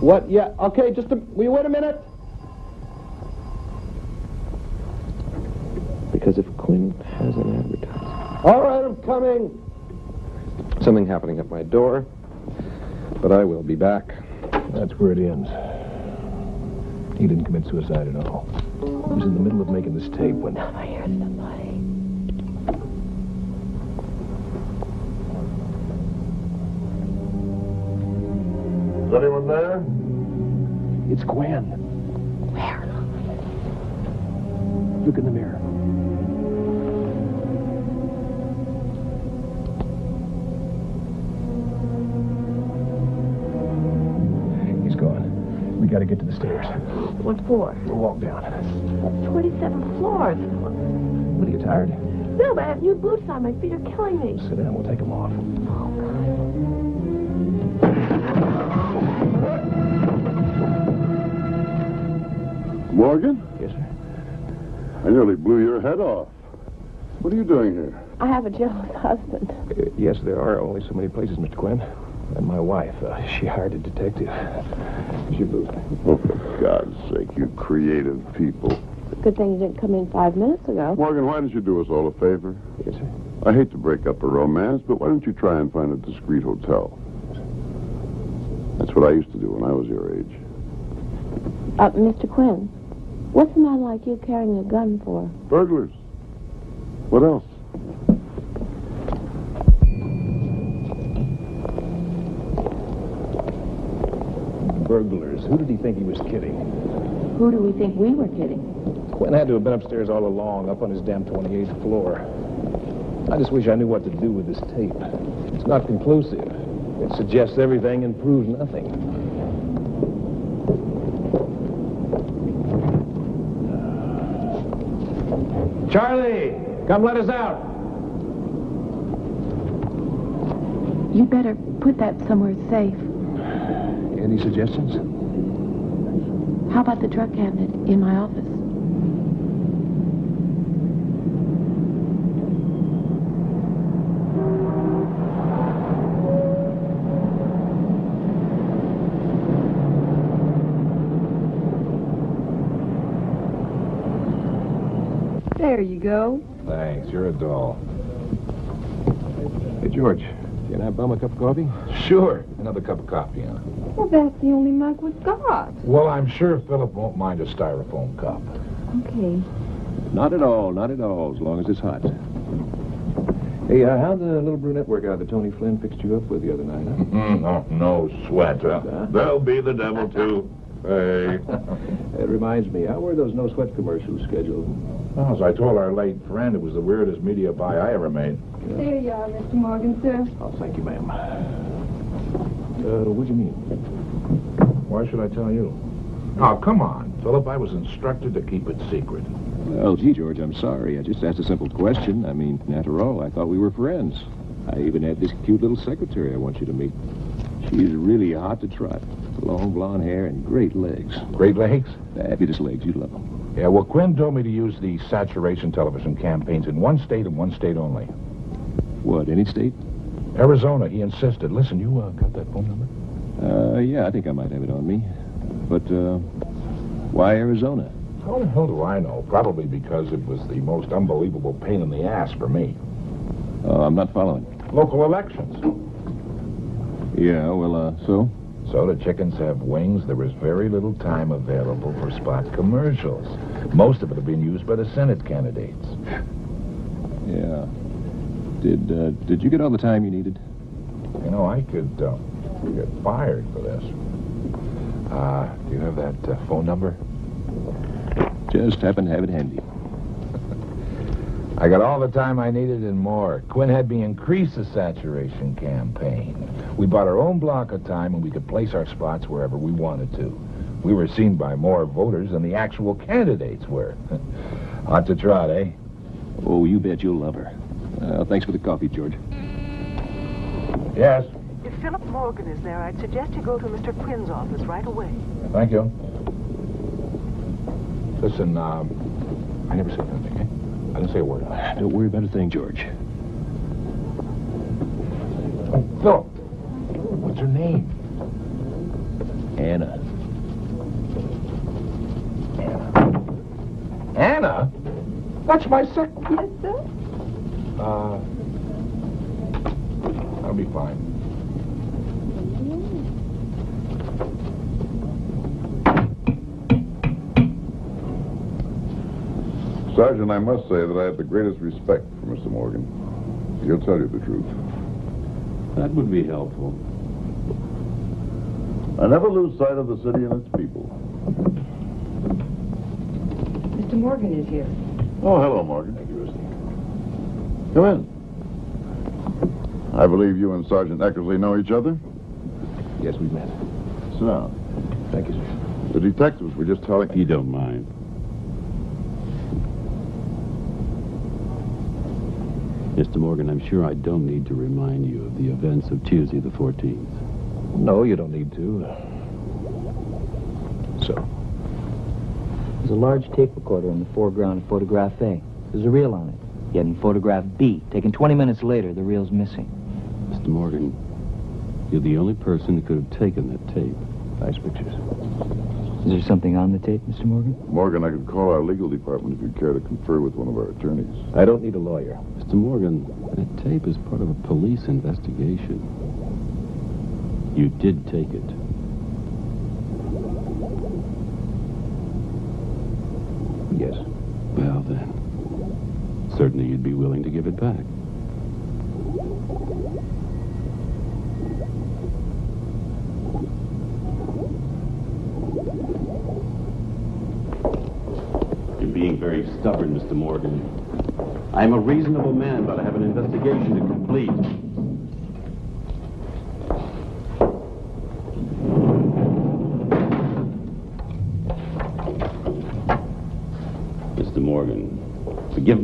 What? Yeah, okay, just a... Will you wait a minute? Because if Quinn has an advertising... All right, I'm coming. Something happening at my door. But I will be back. That's where it ends. He didn't commit suicide at all. He was in the middle of making this tape when... I hear somebody. Is anyone there? It's Gwen. Where? Look in the mirror. Gone. Gotta get to the stairs. What for? We'll walk down. That's 27 floors. What are you tired? No, but I have new boots on. My feet are killing me. Sit down. We'll take them off. Oh, Morgan? Yes, sir. I nearly blew your head off. What are you doing here? I have a jealous husband. Uh, yes, there are only so many places, Mr. Quinn. And my wife, uh, she hired a detective. She moved. Oh, for God's sake, you creative people. Good thing you didn't come in five minutes ago. Morgan, why don't you do us all a favor? Yes, sir. I hate to break up a romance, but why don't you try and find a discreet hotel? That's what I used to do when I was your age. Uh, Mr. Quinn, what's a man like you carrying a gun for? Burglars. What else? Burglars. Who did he think he was kidding? Who do we think we were kidding? Quinn had to have been upstairs all along, up on his damn 28th floor. I just wish I knew what to do with this tape. It's not conclusive. It suggests everything and proves nothing. Charlie, come let us out. You better put that somewhere safe. Any suggestions? How about the drug cabinet in my office? There you go. Thanks, you're a doll. Hey, George, can I bum a cup of coffee? Sure. Another cup of coffee, huh? Well, that's the only mug we've got. Well, I'm sure Philip won't mind a styrofoam cup. Okay. Not at all, not at all, as long as it's hot. Hey, uh, how'd the little brunette work out that Tony Flynn fixed you up with the other night, huh? no, no sweat. Uh, There'll be the devil, too. Hey. <laughs> It reminds me, how were those no-sweat commercials scheduled? Well, as I told our late friend, it was the weirdest media buy I ever made. There you are, Mr. Morgan, sir. Oh, thank you, ma'am. Uh, what do you mean? Why should I tell you? Oh, come on, Philip. I was instructed to keep it secret. Well, gee, George, I'm sorry. I just asked a simple question. I mean, after all, I thought we were friends. I even had this cute little secretary I want you to meet. She's really hot to trot. Long blonde hair and great legs. Great legs? Fabulous legs. You'd love them. Yeah, well, Quinn told me to use the saturation television campaigns in one state and one state only. What, any state? Arizona, he insisted. Listen, you uh, got that phone number? Uh, yeah, I think I might have it on me. But, uh, why Arizona? How the hell do I know? Probably because it was the most unbelievable pain in the ass for me. Uh, I'm not following. Local elections. Yeah, well, uh, so? So the chickens have wings. There is very little time available for spot commercials. Most of it are been used by the Senate candidates. Yeah. Did, uh, did you get all the time you needed? You know, I could uh, get fired for this. Uh, do you have that uh, phone number? Just happen to have it handy. <laughs> I got all the time I needed and more. Quinn had me increase the saturation campaign. We bought our own block of time and we could place our spots wherever we wanted to. We were seen by more voters than the actual candidates were. <laughs> Hot to trot, eh? Oh, you bet you'll love her. Uh, thanks for the coffee, George. Yes. If Philip Morgan is there, I'd suggest you go to Mr. Quinn's office right away. Thank you. Listen, um, I never said anything, eh? I didn't say a word. Don't worry about a thing, George. Oh, Philip. What's her name? Anna. Anna? Anna. That's my sec... Yes, sir? Uh, I'll be fine. Sergeant, I must say that I have the greatest respect for Mr. Morgan. He'll tell you the truth. That would be helpful. I never lose sight of the city and its people. Mr. Morgan is here. Oh, hello, Morgan. Come in. I believe you and Sergeant Eckersley know each other? Yes, we've met. Sit down. Thank you, sir. The detectives were just telling... You don't mind. Mr. Morgan, I'm sure I don't need to remind you of the events of Tuesday the 14th. No, you don't need to. So? There's a large tape recorder in the foreground of photograph A. There's a reel on it. Getting photograph B. Taken 20 minutes later, the reel's missing. Mr. Morgan, you're the only person who could have taken that tape. Nice pictures. Is there something on the tape, Mr. Morgan? Morgan, I could call our legal department if you'd care to confer with one of our attorneys. I don't need a lawyer. Mr. Morgan, that tape is part of a police investigation. You did take it. Yes. Well, then, certainly you'd be willing to give it back. You're being very stubborn, Mr. Morgan. I'm a reasonable man, but I have an investigation to complete.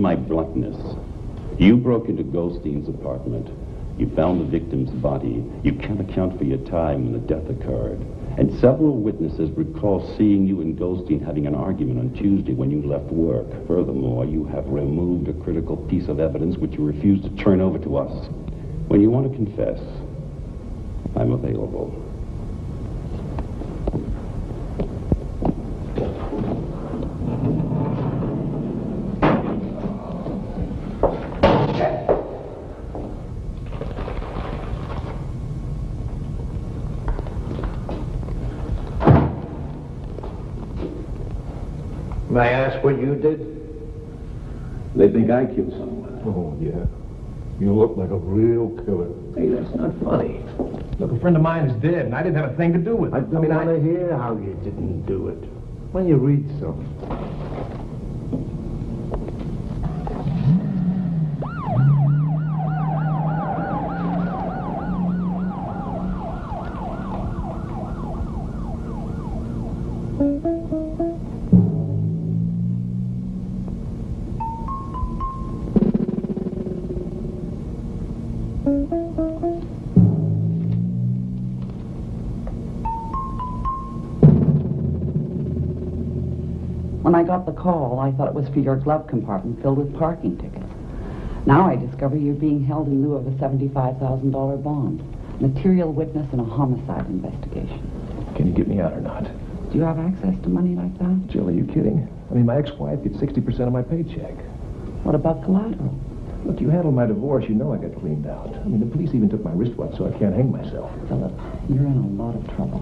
My bluntness. You broke into Goldstein's apartment. You found the victim's body. You can't account for your time when the death occurred. And several witnesses recall seeing you and Goldstein having an argument on Tuesday when you left work. Furthermore, you have removed a critical piece of evidence which you refused to turn over to us. When you want to confess, I'm available. May I what you did? They think I killed someone. Oh, yeah. You look like a real killer. Hey, that's not funny. Look, a friend of mine is dead, and I didn't have a thing to do with it. I don't mean, want to hear how you didn't do it. When you read some. I thought it was for your glove compartment filled with parking tickets. Now I discover you're being held in lieu of a $75,000 bond. Material witness in a homicide investigation. Can you get me out or not? Do you have access to money like that? Jill, are you kidding? I mean, my ex-wife gets 60% of my paycheck. What about collateral? Look, you handled my divorce. You know I got cleaned out. I mean, the police even took my wristwatch, so I can't hang myself. Philip, you're in a lot of trouble.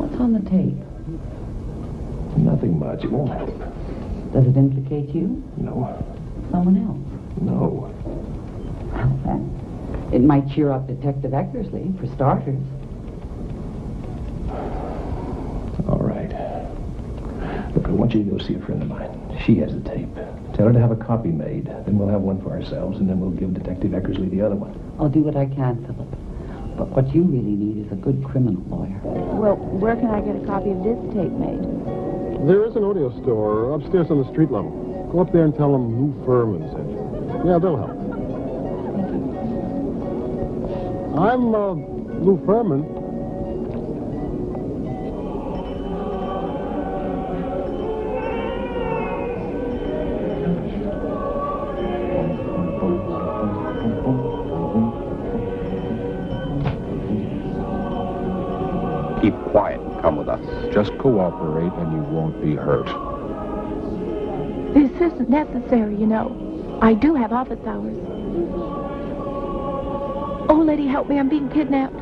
What's on the tape? Nothing much. It won't help. Does it implicate you? No. Someone else? No. Well, then, it might cheer up Detective Eckersley, for starters. All right. Look, I want you to go see a friend of mine. She has the tape. Tell her to have a copy made. Then we'll have one for ourselves, and then we'll give Detective Eckersley the other one. I'll do what I can, Philip. But what you really need is a good criminal lawyer. Well, where can I get a copy of this tape made? There is an audio store upstairs on the street level. Go up there and tell them Lou Furman sent you. Yeah, they'll help. I'm uh, Lou Furman. Just cooperate and you won't be hurt. This isn't necessary, you know. I do have office hours. Oh, lady, help me. I'm being kidnapped.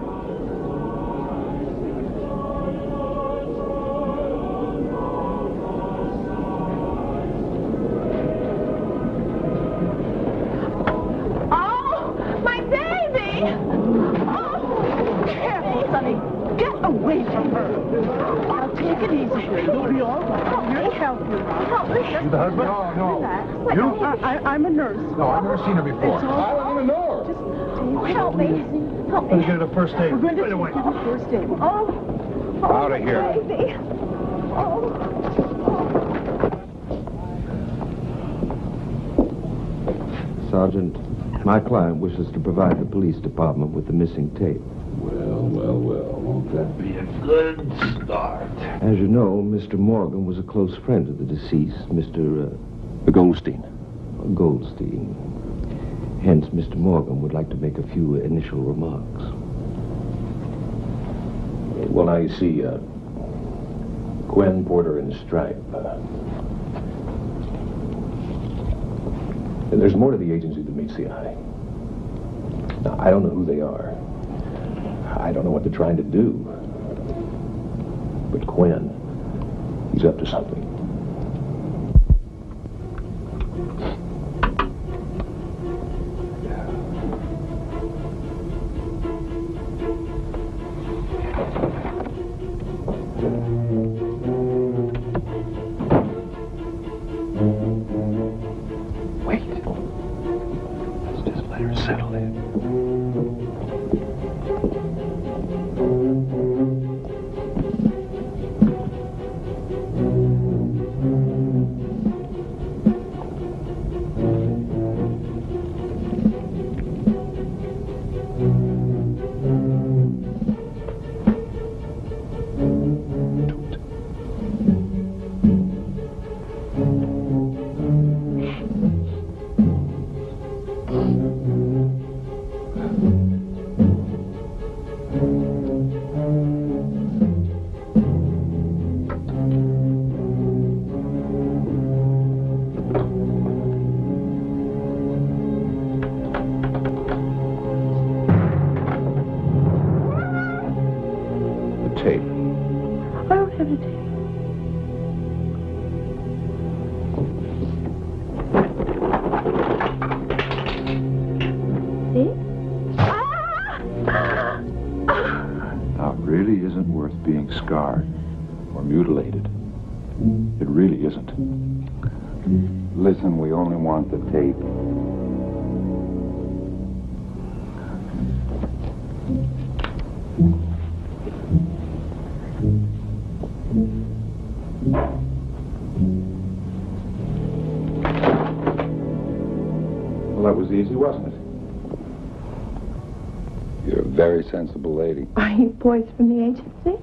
Let's get her the first aid. We're going to Right away. the first aid. Oh. oh Out of here. Baby. Oh. Sergeant, my client wishes to provide the police department with the missing tape. Well, well, well, won't that be a good start? As you know, Mr. Morgan was a close friend of the deceased, Mr. Uh, Goldstein. Goldstein. Hence, Mr. Morgan would like to make a few initial remarks. Well, I see, uh, Quinn, Porter, and Stripe. Uh, and there's more to the agency than meets the eye. Now, I don't know who they are. I don't know what they're trying to do. But Quinn, he's up to something. Are you boys from the agency?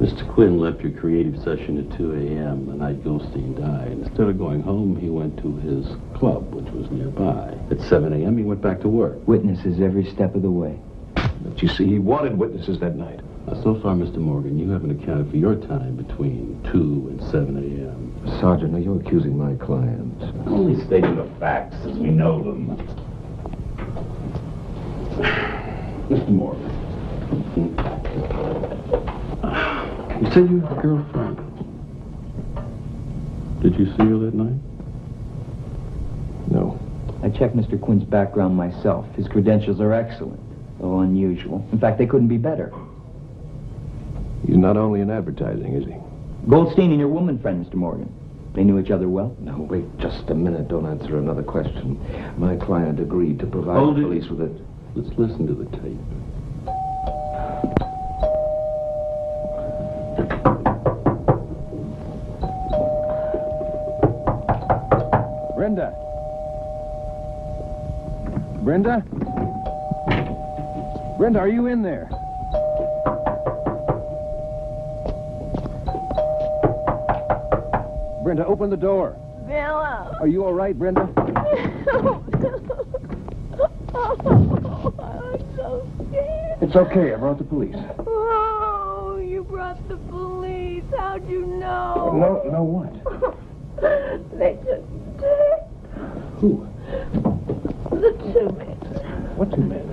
Mr. Quinn left your creative session at 2 a.m. the night Goldstein died. Instead of going home, he went to his club, which was nearby. At 7 a.m., he went back to work. Witnesses every step of the way. But you see, he wanted witnesses that night. Now, so far, Mr. Morgan, you haven't accounted for your time between 2 and 7 a.m. Sergeant, now you're accusing my client. Only stating the facts as we know them. Mr. Morgan. You said you had a girlfriend. Did you see her that night? No. I checked Mr. Quinn's background myself. His credentials are excellent, though unusual. In fact, they couldn't be better. He's not only in advertising, is he? Goldstein and your woman friend, Mr. Morgan. They knew each other well? Now, wait just a minute. Don't answer another question. My client agreed to provide Hold the it. police with it. Let's listen to the tape. Brenda. Brenda? Brenda, are you in there? Brenda, open the door. Bill. Uh, Are you all right, Brenda? Oh, <laughs> I'm so scared. It's okay. I brought the police. Oh, you brought the police. How'd you know? No, no what? <laughs> They took tape. Who? The two men. What two men?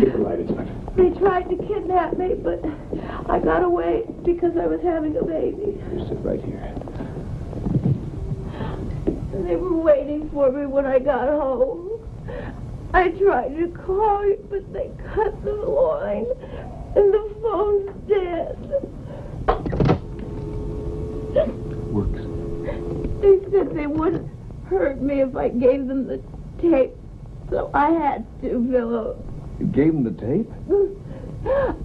Get the light, Inspector. They tried to kidnap me, but I got away because I was having a baby. You sit right here. They were waiting for me when I got home. I tried to call you, but they cut the line, and the phone's dead. Works. They said they wouldn't hurt me if I gave them the tape, so I had to, Philip. You gave them the tape?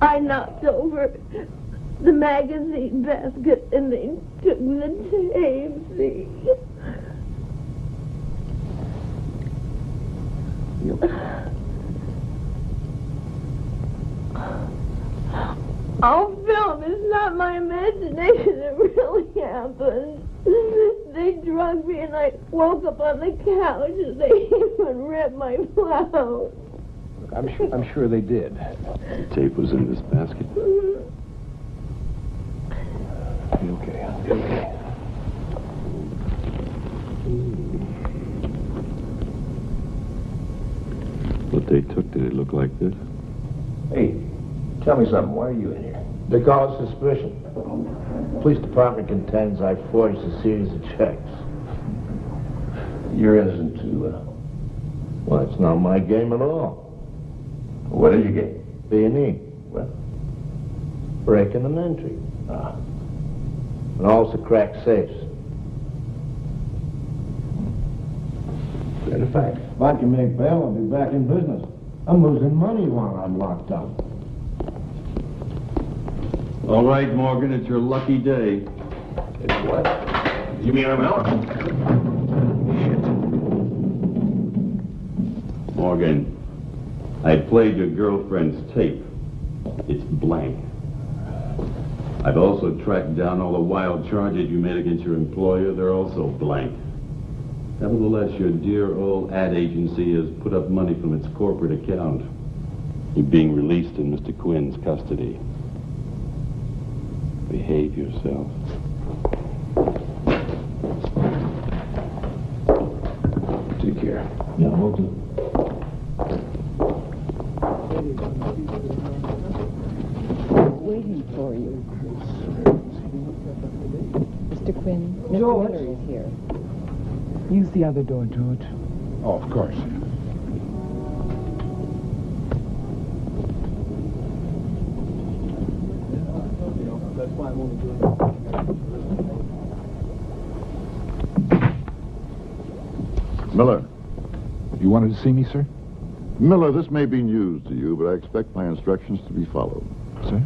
I knocked over the magazine basket and they took the tape, see? Oh, film. it's not my imagination. It really happened. They drugged me and I woke up on the couch and they <laughs> even ripped my blouse. I'm sure, I'm sure they did. The tape was in this basket. Be okay. Be okay. What they took, did it look like this? Hey, tell me something. Why are you in here? They call it suspicion. Police department contends I forged a series of checks. You're innocent too. Uh, Well, it's not my game at all. what did you get? B and E. What? Breaking and entry. Ah. And also crack safes. Matter of fact. If I can make bail, I'll be back in business. I'm losing money while I'm locked up. All right, Morgan, it's your lucky day. It's what? You mean I'm out? Morgan, I played your girlfriend's tape. It's blank. I've also tracked down all the wild charges you made against your employer. They're also blank. Nevertheless, your dear old ad agency has put up money from its corporate account. You're being released in Mr. Quinn's custody. Behave yourself. Take care. Yeah, we'll do. Waiting for you. Mr. Quinn, Miss George. Miller is here. Use the other door, George. Oh, of course. Miller. You wanted to see me, sir? Miller, this may be news to you, but I expect my instructions to be followed. Sir?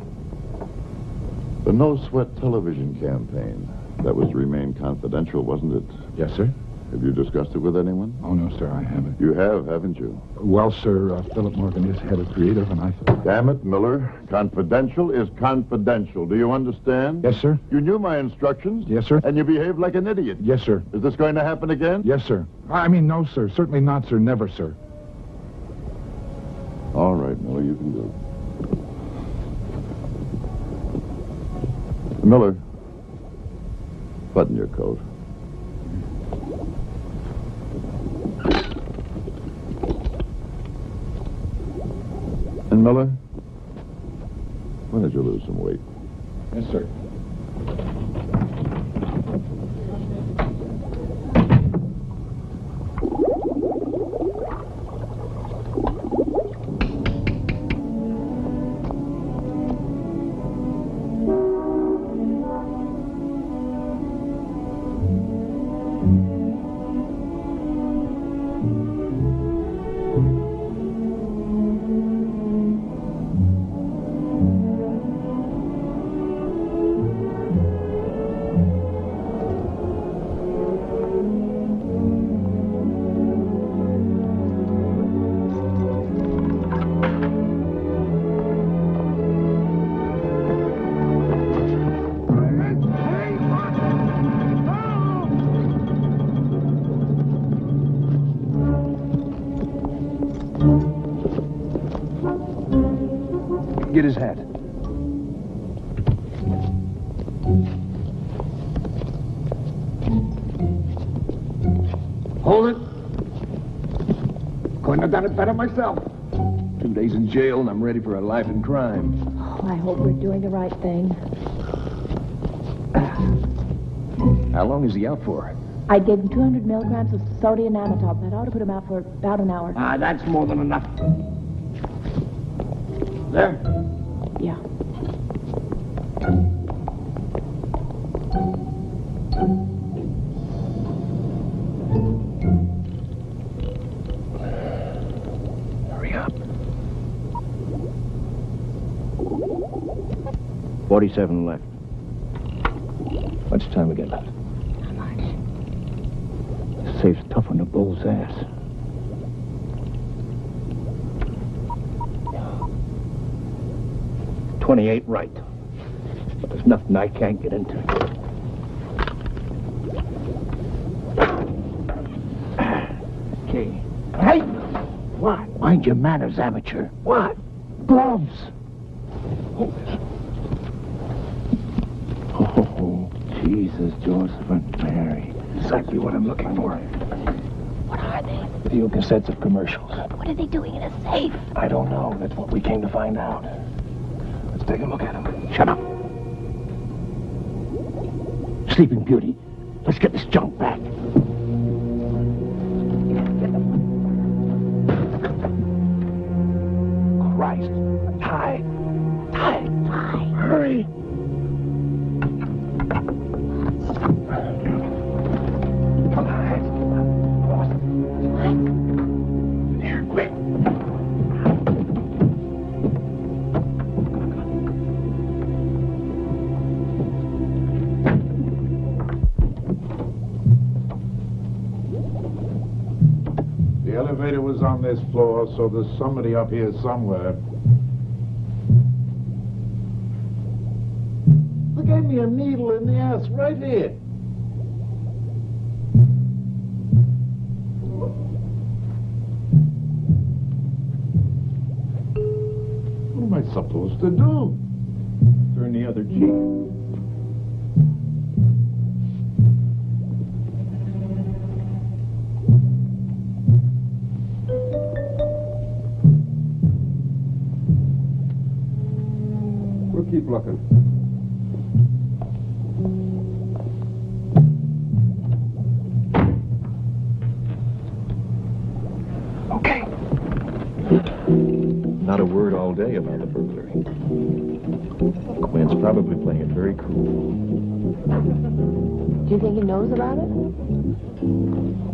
The No Sweat television campaign. That was to remain confidential, wasn't it? Yes, sir. Have you discussed it with anyone? Oh, no, sir, I haven't. You have, haven't you? Well, sir, uh, Philip Morgan is head of creative, and I thought... Damn it, Miller. Confidential is confidential. Do you understand? Yes, sir. You knew my instructions. Yes, sir. And you behaved like an idiot. Yes, sir. Is this going to happen again? Yes, sir. I mean, no, sir. Certainly not, sir. Never, sir. All right, Miller, you can go. Miller, button your coat. And Miller, when did you lose some weight? Yes, sir. Get his hat. Hold it. Couldn't have done it better myself. Two days in jail and I'm ready for a life in crime. Oh, I hope we're doing the right thing. How long is he out for? I gave him 200 milligrams of sodium amytal. That ought to put him out for about an hour. Ah, that's more than enough. There. 47 left. Much time we got left? The safe's tough on the bull's ass. 28 right. But there's nothing I can't get into. Okay. Hey! What? Mind your manners, amateur. What? Gloves. Jesus, Joseph, and Mary. Exactly what I'm looking for. What are they? Video cassettes of commercials. What are they doing in a safe? I don't know. That's what we came to find out. Let's take a look at them. Shut up. Sleeping Beauty. Let's get this junk back. Christ. Tie. Tie. Tie. Hurry. So there's somebody up here somewhere. They gave me a needle in the ass right here.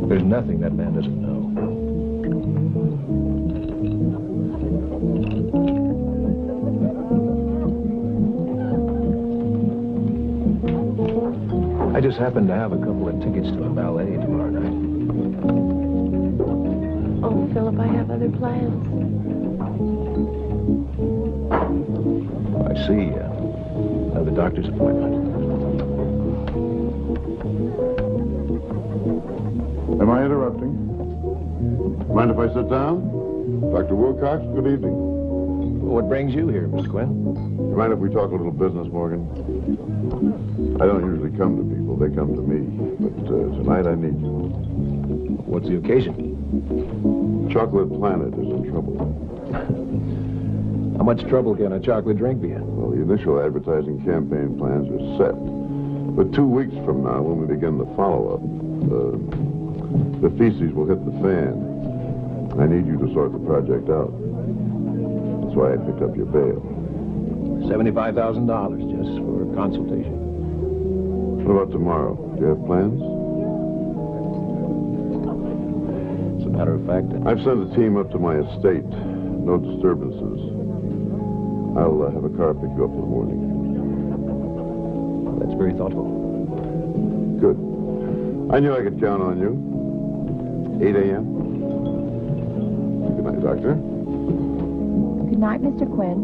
There's nothing that man doesn't know. I just happen to have a couple of tickets to a ballet tomorrow night. Oh, Philip, I have other plans. I see. Uh, another doctor's appointment. Mind if I sit down? Dr. Wilcox, good evening. What brings you here, Miss Quinn? You mind if we talk a little business, Morgan? I don't usually come to people. They come to me. But uh, tonight I need you. What's the occasion? Chocolate Planet is in trouble. How much trouble can a chocolate drink be in? Well, the initial advertising campaign plans are set. But two weeks from now, when we begin the follow-up, uh, the feces will hit the fan. I need you to sort the project out. That's why I picked up your bail. $75,000 just for a consultation. What about tomorrow? Do you have plans? As a matter of fact, I've sent a team up to my estate. No disturbances. I'll uh, have a car pick you up in the morning. that's very thoughtful. Good. I knew I could count on you. 8 a.m. Good night, Doctor. Good night, Mr. Quinn.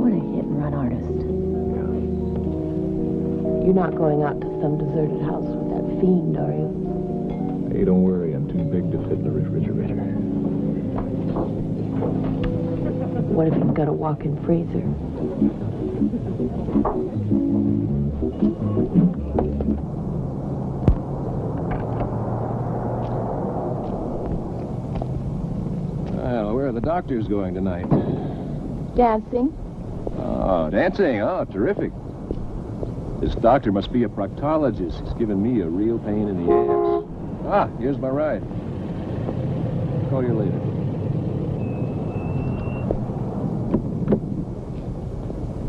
What a hit and run artist. You're not going out to some deserted house with that fiend, are you? Hey, don't worry. I'm too big to fit in the refrigerator. What if you've got a walk-in freezer? Well, where are the doctors going tonight? Dancing? Oh, dancing. Oh, terrific. This doctor must be a proctologist. He's given me a real pain in the ass. Ah, here's my ride. Call you later.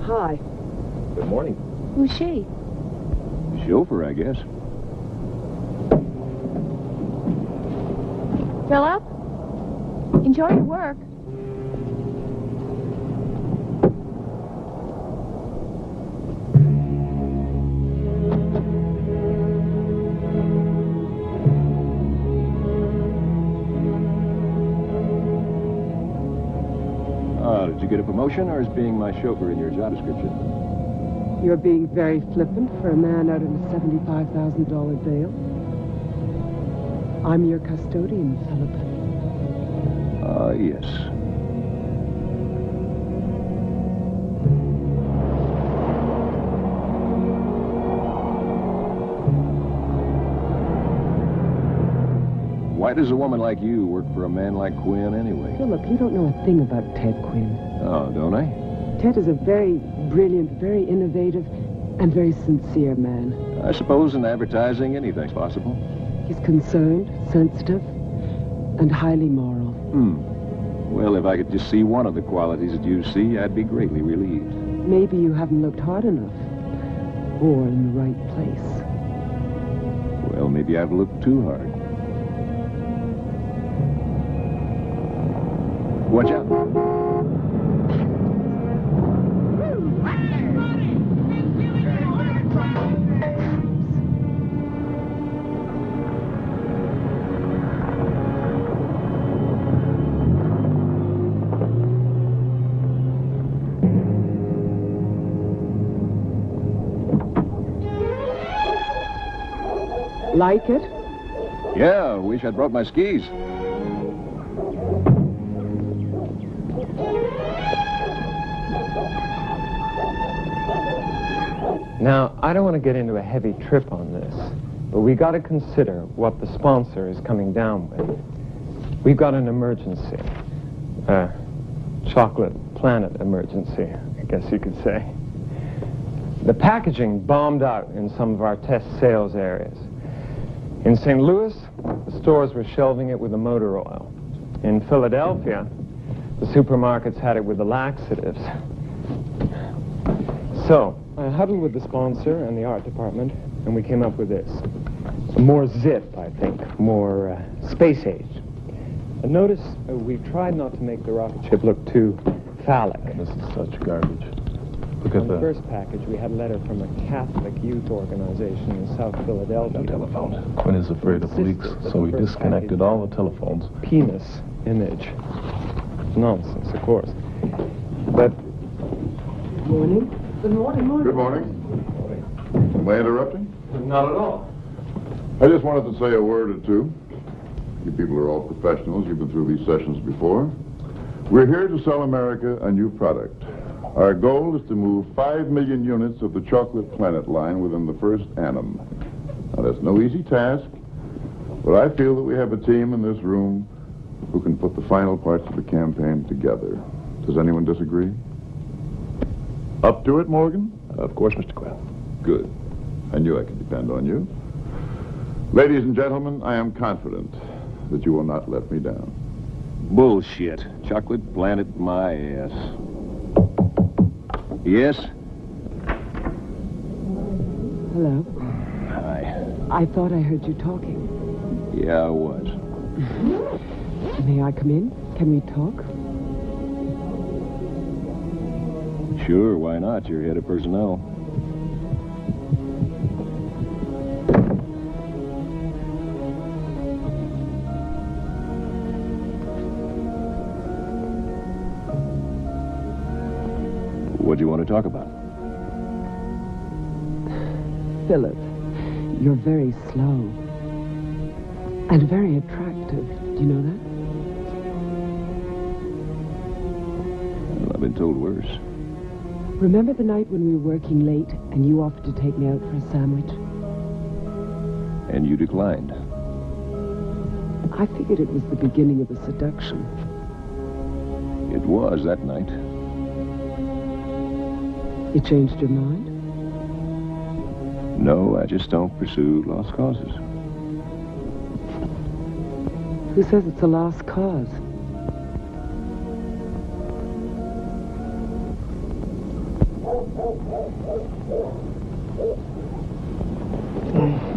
Hi. Good morning. Who's she? Chauffeur, I guess. Philip? Enjoy your work. Oh, did you get a promotion, or is being my chauffeur in your job description? You're being very flippant for a man out on a $75,000 bail. I'm your custodian, Philip. Ah, yes. Why does a woman like you work for a man like Quinn anyway? Philip, you don't know a thing about Ted Quinn. Oh, don't I? Ted is a very brilliant, very innovative, and very sincere man. I suppose in advertising anything's possible. He's concerned, sensitive, and highly moral. Hmm. Well, if I could just see one of the qualities that you see, I'd be greatly relieved. Maybe you haven't looked hard enough. Or in the right place. Well, maybe I've looked too hard. Watch out. Like it? Yeah, wish I'd brought my skis. Now, I don't want to get into a heavy trip on this, but we got to consider what the sponsor is coming down with. We've got an emergency. A chocolate planet emergency, I guess you could say. The packaging bombed out in some of our test sales areas. In St. Louis, the stores were shelving it with the motor oil. In Philadelphia, the supermarkets had it with the laxatives. So, I huddled with the sponsor and the art department, and we came up with this. More zip, I think. More uh, space age. And notice uh, we've tried not to make the rocket ship look too phallic. This is such garbage. Look On at the the first package, we had a letter from a Catholic youth organization in South Philadelphia. telephone. Quinn is afraid of leaks, so he disconnected all the telephones. Penis image. Nonsense, of course. But Good Morning. Good morning, morning. Good morning. Am I interrupting? not at all. I just wanted to say a word or two. You people are all professionals. You've been through these sessions before. We're here to sell America a new product. Our goal is to move 5 million units of the Chocolate Planet line within the first annum. Now, that's no easy task, but I feel that we have a team in this room who can put the final parts of the campaign together. Does anyone disagree? Up to it, Morgan? Of course, Mr. Quinn. Good. I knew I could depend on you. Ladies and gentlemen, I am confident that you will not let me down. Bullshit. Chocolate planet my ass. Yes? Hello. Hi. I thought I heard you talking. Yeah, I was. May I come in? Can we talk? Sure, why not? You're head of personnel. What do you want to talk about? Philip, you're very slow. And very attractive. Do you know that? Well, I've been told worse. Remember the night when we were working late and you offered to take me out for a sandwich? And you declined. I figured it was the beginning of a seduction. It was that night. You changed your mind? No, I just don't pursue lost causes. Who says it's a lost cause? Mm.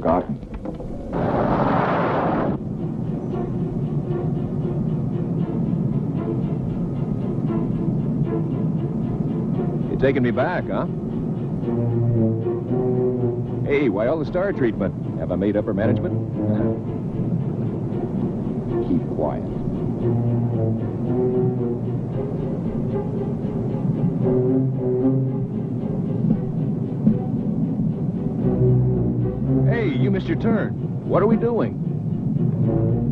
Forgotten. You taking me back, huh? Hey, why all the star treatment? Have I made upper management? <laughs> Keep quiet. What are we doing?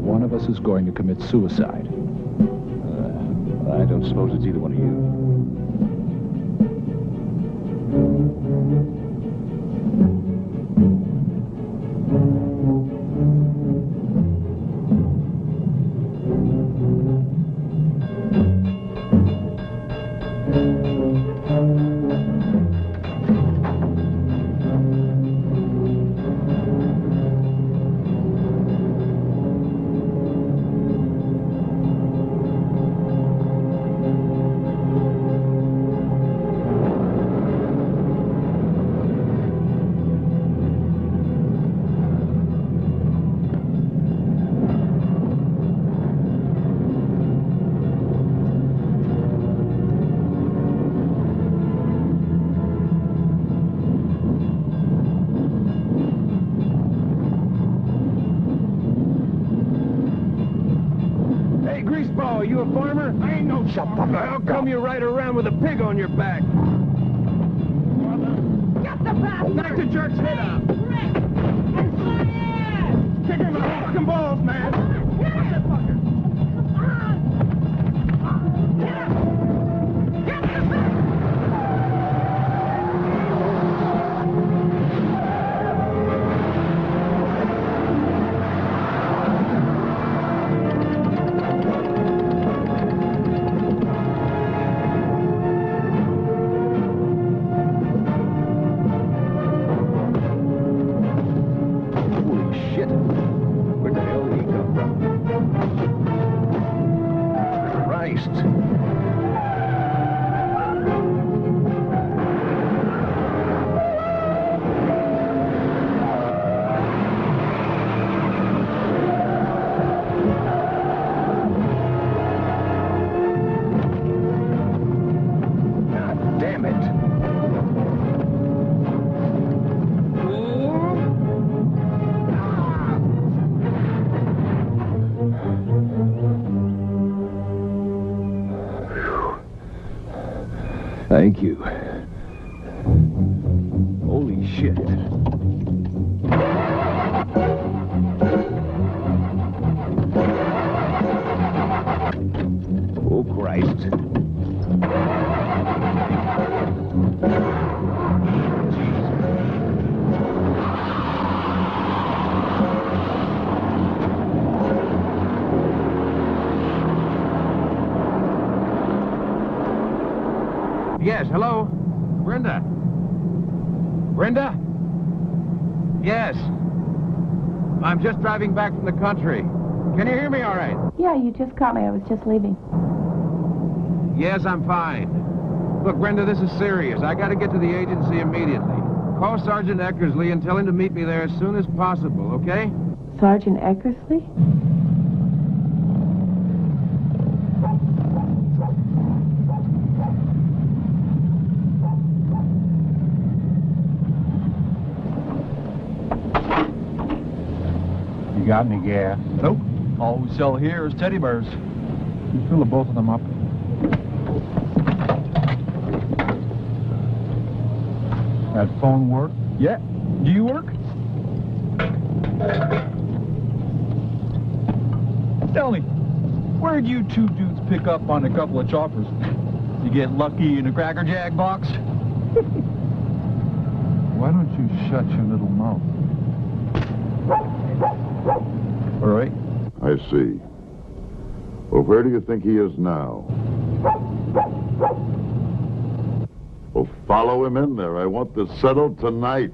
One of us is going to commit suicide. Uh, I don't suppose it's either one of you. Back? Get the bastard! Knock the jerk's head out! Kick him in the fucking balls, man! Thank you. Just driving back from the country. Can you hear me all right? Yeah, you just caught me. I was just leaving. Yes, I'm fine. Look, Brenda, this is serious. I got to get to the agency immediately. Call Sergeant Eckersley and tell him to meet me there as soon as possible, okay? Sergeant Eckersley? Got any gas? Nope. All we sell here is teddy bears. You fill the both of them up. That phone work? Yeah. Do you work? Tell me, where'd you two dudes pick up on a couple of choppers? You get lucky in a Cracker Jack box? <laughs> Why don't you shut your little mouth? All right. I see. Well, where do you think he is now? Well, follow him in there. I want this settled tonight.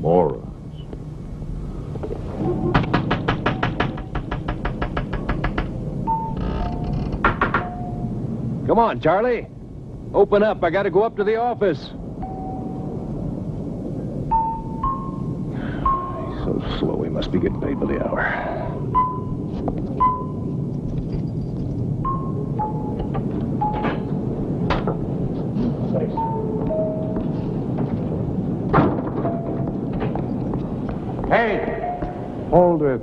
Morons. Come on, Charlie. Open up. I gotta go up to the office. Be getting paid by the hour. Hey! Hold it.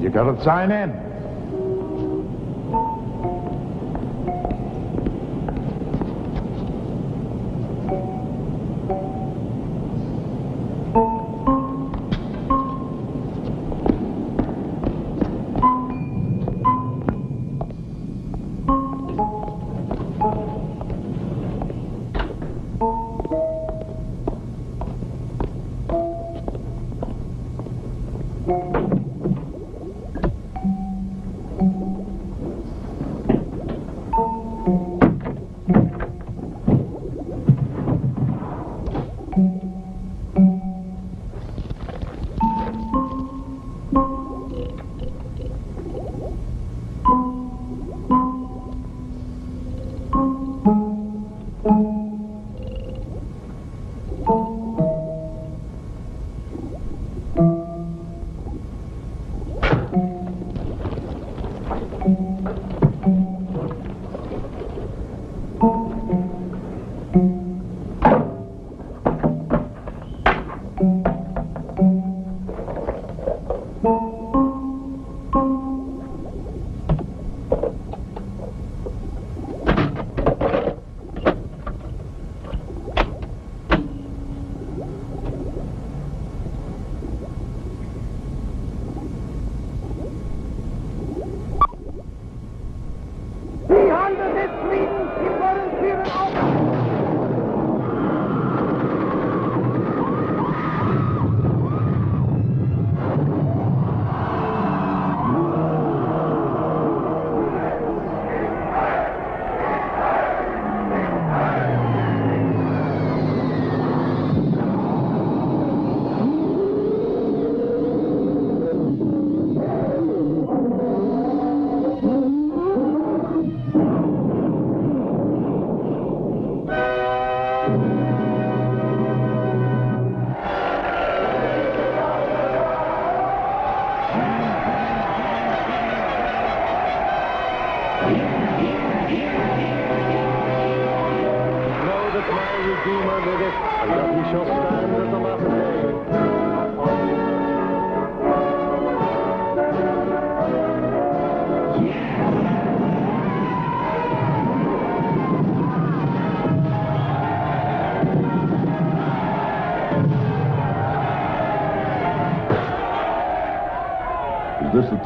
You gotta sign in.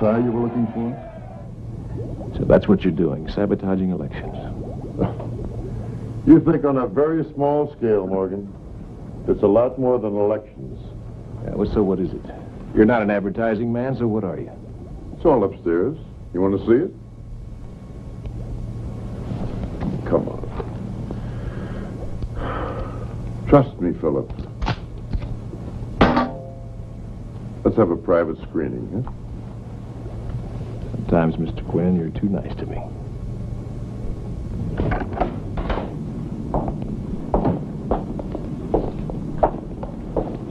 Tie you were looking for? So that's what you're doing, sabotaging elections. <laughs> You think on a very small scale, Morgan. It's a lot more than elections. Yeah, well, so what is it? You're not an advertising man, so what are you? It's all upstairs. You want to see it? Come on. Trust me, Philip. Let's have a private screening, huh? Sometimes, Mr. Quinn, you're too nice to me.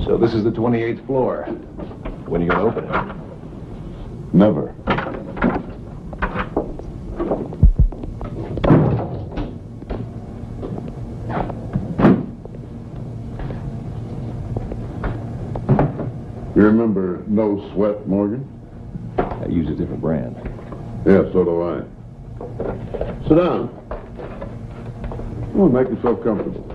So this is the 28th floor. When are you going to open it? Never. You remember No Sweat, Morgan? Use a different brand. Yeah, so do I. Sit down. On, make yourself comfortable.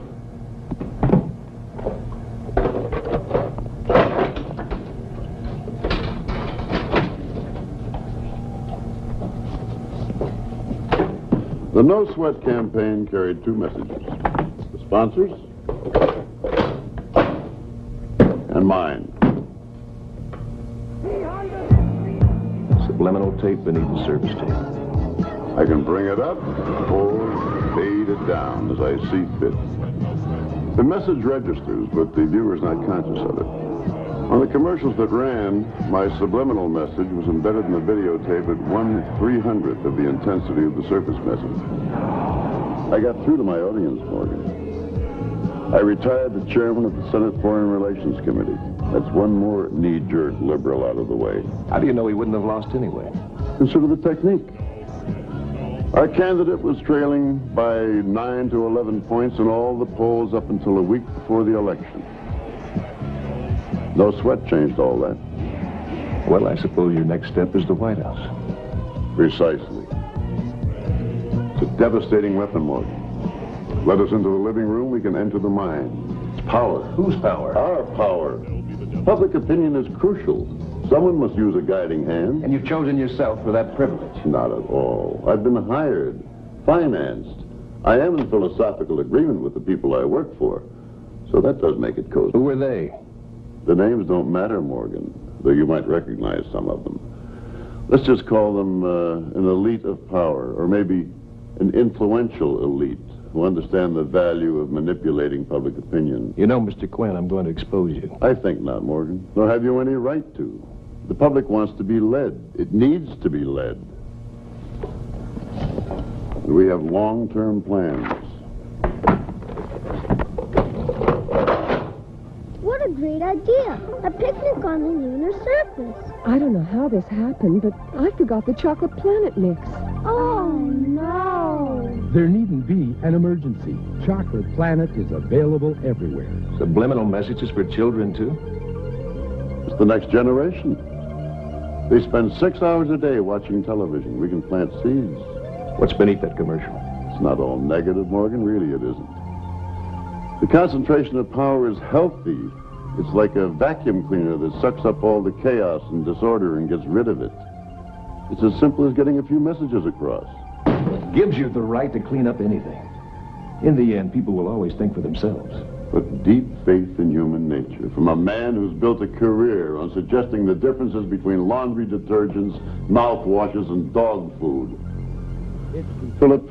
The No Sweat campaign carried two messages. The sponsors and mine. Subliminal tape beneath the surface tape. I can bring it up or fade it down as I see fit. The message registers, but the viewer's not conscious of it. On the commercials that ran, my subliminal message was embedded in the videotape at one three hundredth of the intensity of the surface message. I got through to my audience, Morgan. I retired the chairman of the Senate Foreign Relations Committee. That's one more knee-jerk liberal out of the way. How do you know he wouldn't have lost anyway? Consider the technique. Our candidate was trailing by 9 to 11 points in all the polls up until a week before the election. No sweat changed all that. Well, I suppose your next step is the White House. Precisely. It's a devastating weapon, Morgan. Let us into the living room, we can enter the mind. It's power. Whose power? Our power. Public opinion is crucial. Someone must use a guiding hand. And you've chosen yourself for that privilege. Not at all. I've been hired, financed. I am in philosophical agreement with the people I work for. So that does make it cozy. Who are they? The names don't matter, Morgan, though you might recognize some of them. Let's just call them uh, an elite of power, or maybe an influential elite who understand the value of manipulating public opinion. You know, Mr. Quinn, I'm going to expose you. I think not, Morgan. Nor have you any right to. The public wants to be led. It needs to be led. And we have long-term plans. What a great idea. A picnic on the lunar surface. I don't know how this happened, but I forgot the chocolate planet mix. Oh, no. There needn't be an emergency. Chocolate Planet is available everywhere. Subliminal messages for children, too? It's the next generation. They spend six hours a day watching television. We can plant seeds. What's beneath that commercial? It's not all negative, Morgan. Really, it isn't. The concentration of power is healthy. It's like a vacuum cleaner that sucks up all the chaos and disorder and gets rid of it. It's as simple as getting a few messages across. Gives you the right to clean up anything. In the end, people will always think for themselves. But deep faith in human nature from a man who's built a career on suggesting the differences between laundry detergents, mouthwashes, and dog food. Philip,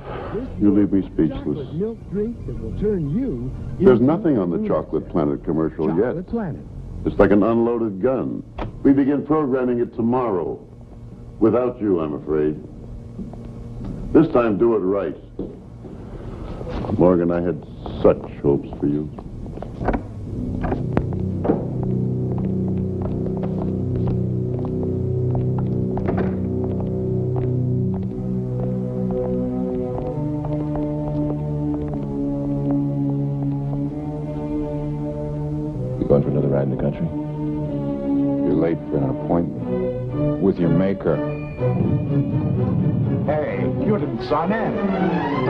you leave me speechless. Milk drink that will turn you. There's nothing on the. Chocolate Planet commercial Chocolate yet. Planet. It's like an unloaded gun. We begin programming it tomorrow. Without you, I'm afraid. This time, do it right. Morgan, I had such hopes for you. You didn't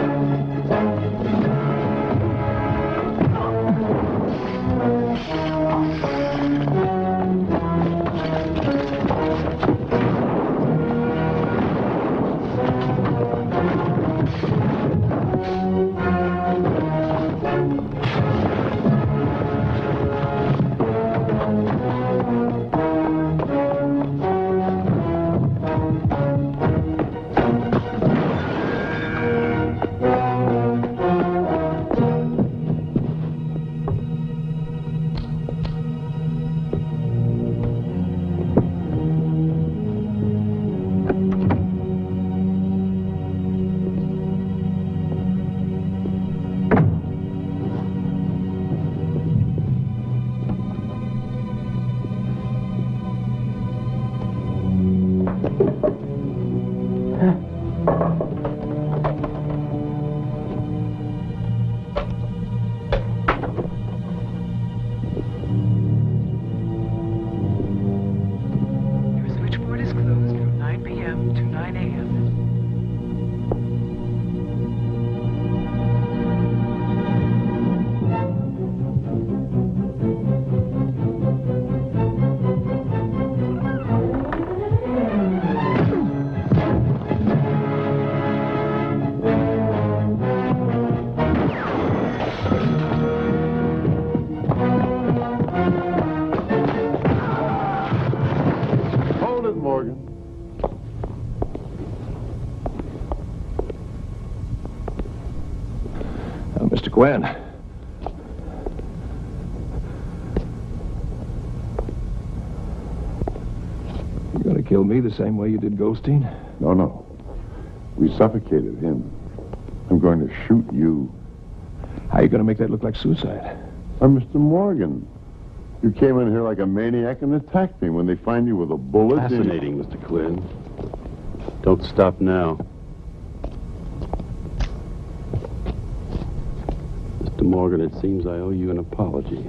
the same way you did Goldstein? No, no. We suffocated him. I'm going to shoot you. How are you going to make that look like suicide? I'm Mr. Morgan. You came in here like a maniac and attacked me when they find you with a bullet. in- Fascinating, Mr. Quinn. Don't stop now. Mr. Morgan, it seems I owe you an apology.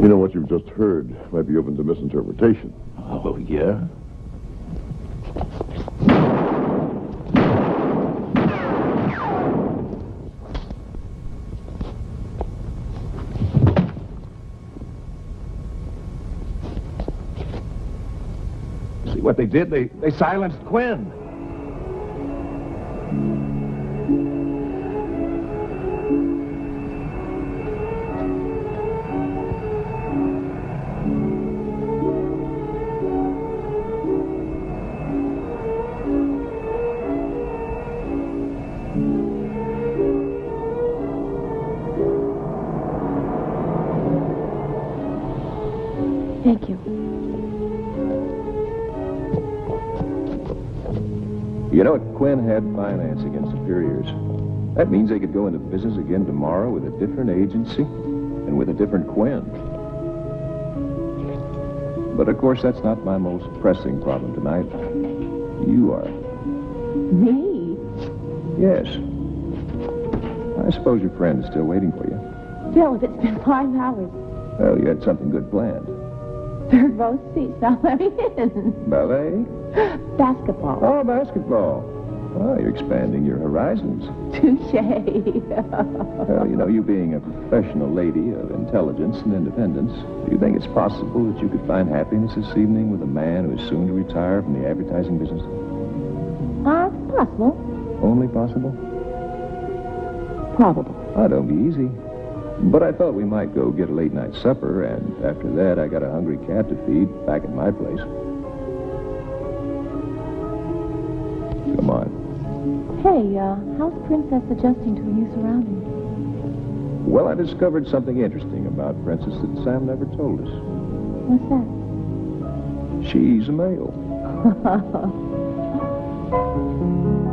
You know what you've just heard might be open to misinterpretation. Oh, yeah? What they did? They, they silenced Quinn. Quinn had financing and superiors, that means they could go into business again tomorrow with a different agency and with a different Quinn. But of course, that's not my most pressing problem tonight. You are. Me? Yes. I suppose your friend is still waiting for you. Phil, if it's been five hours, Well, you had something good planned. third row seats. Now let me in. Ballet? Basketball. Oh, basketball. Oh, you're expanding your horizons. Touche. <laughs> Well, you know, you being a professional lady of intelligence and independence, do you think it's possible that you could find happiness this evening with a man who is soon to retire from the advertising business? Uh, possible. Only possible? Probable. Oh, don't be easy. But I thought we might go get a late night supper, and after that, I got a hungry cat to feed back at my place. Hey, uh, how's Princess adjusting to her new surroundings? Well, I discovered something interesting about Princess that Sam never told us. What's that? She's a male. <laughs>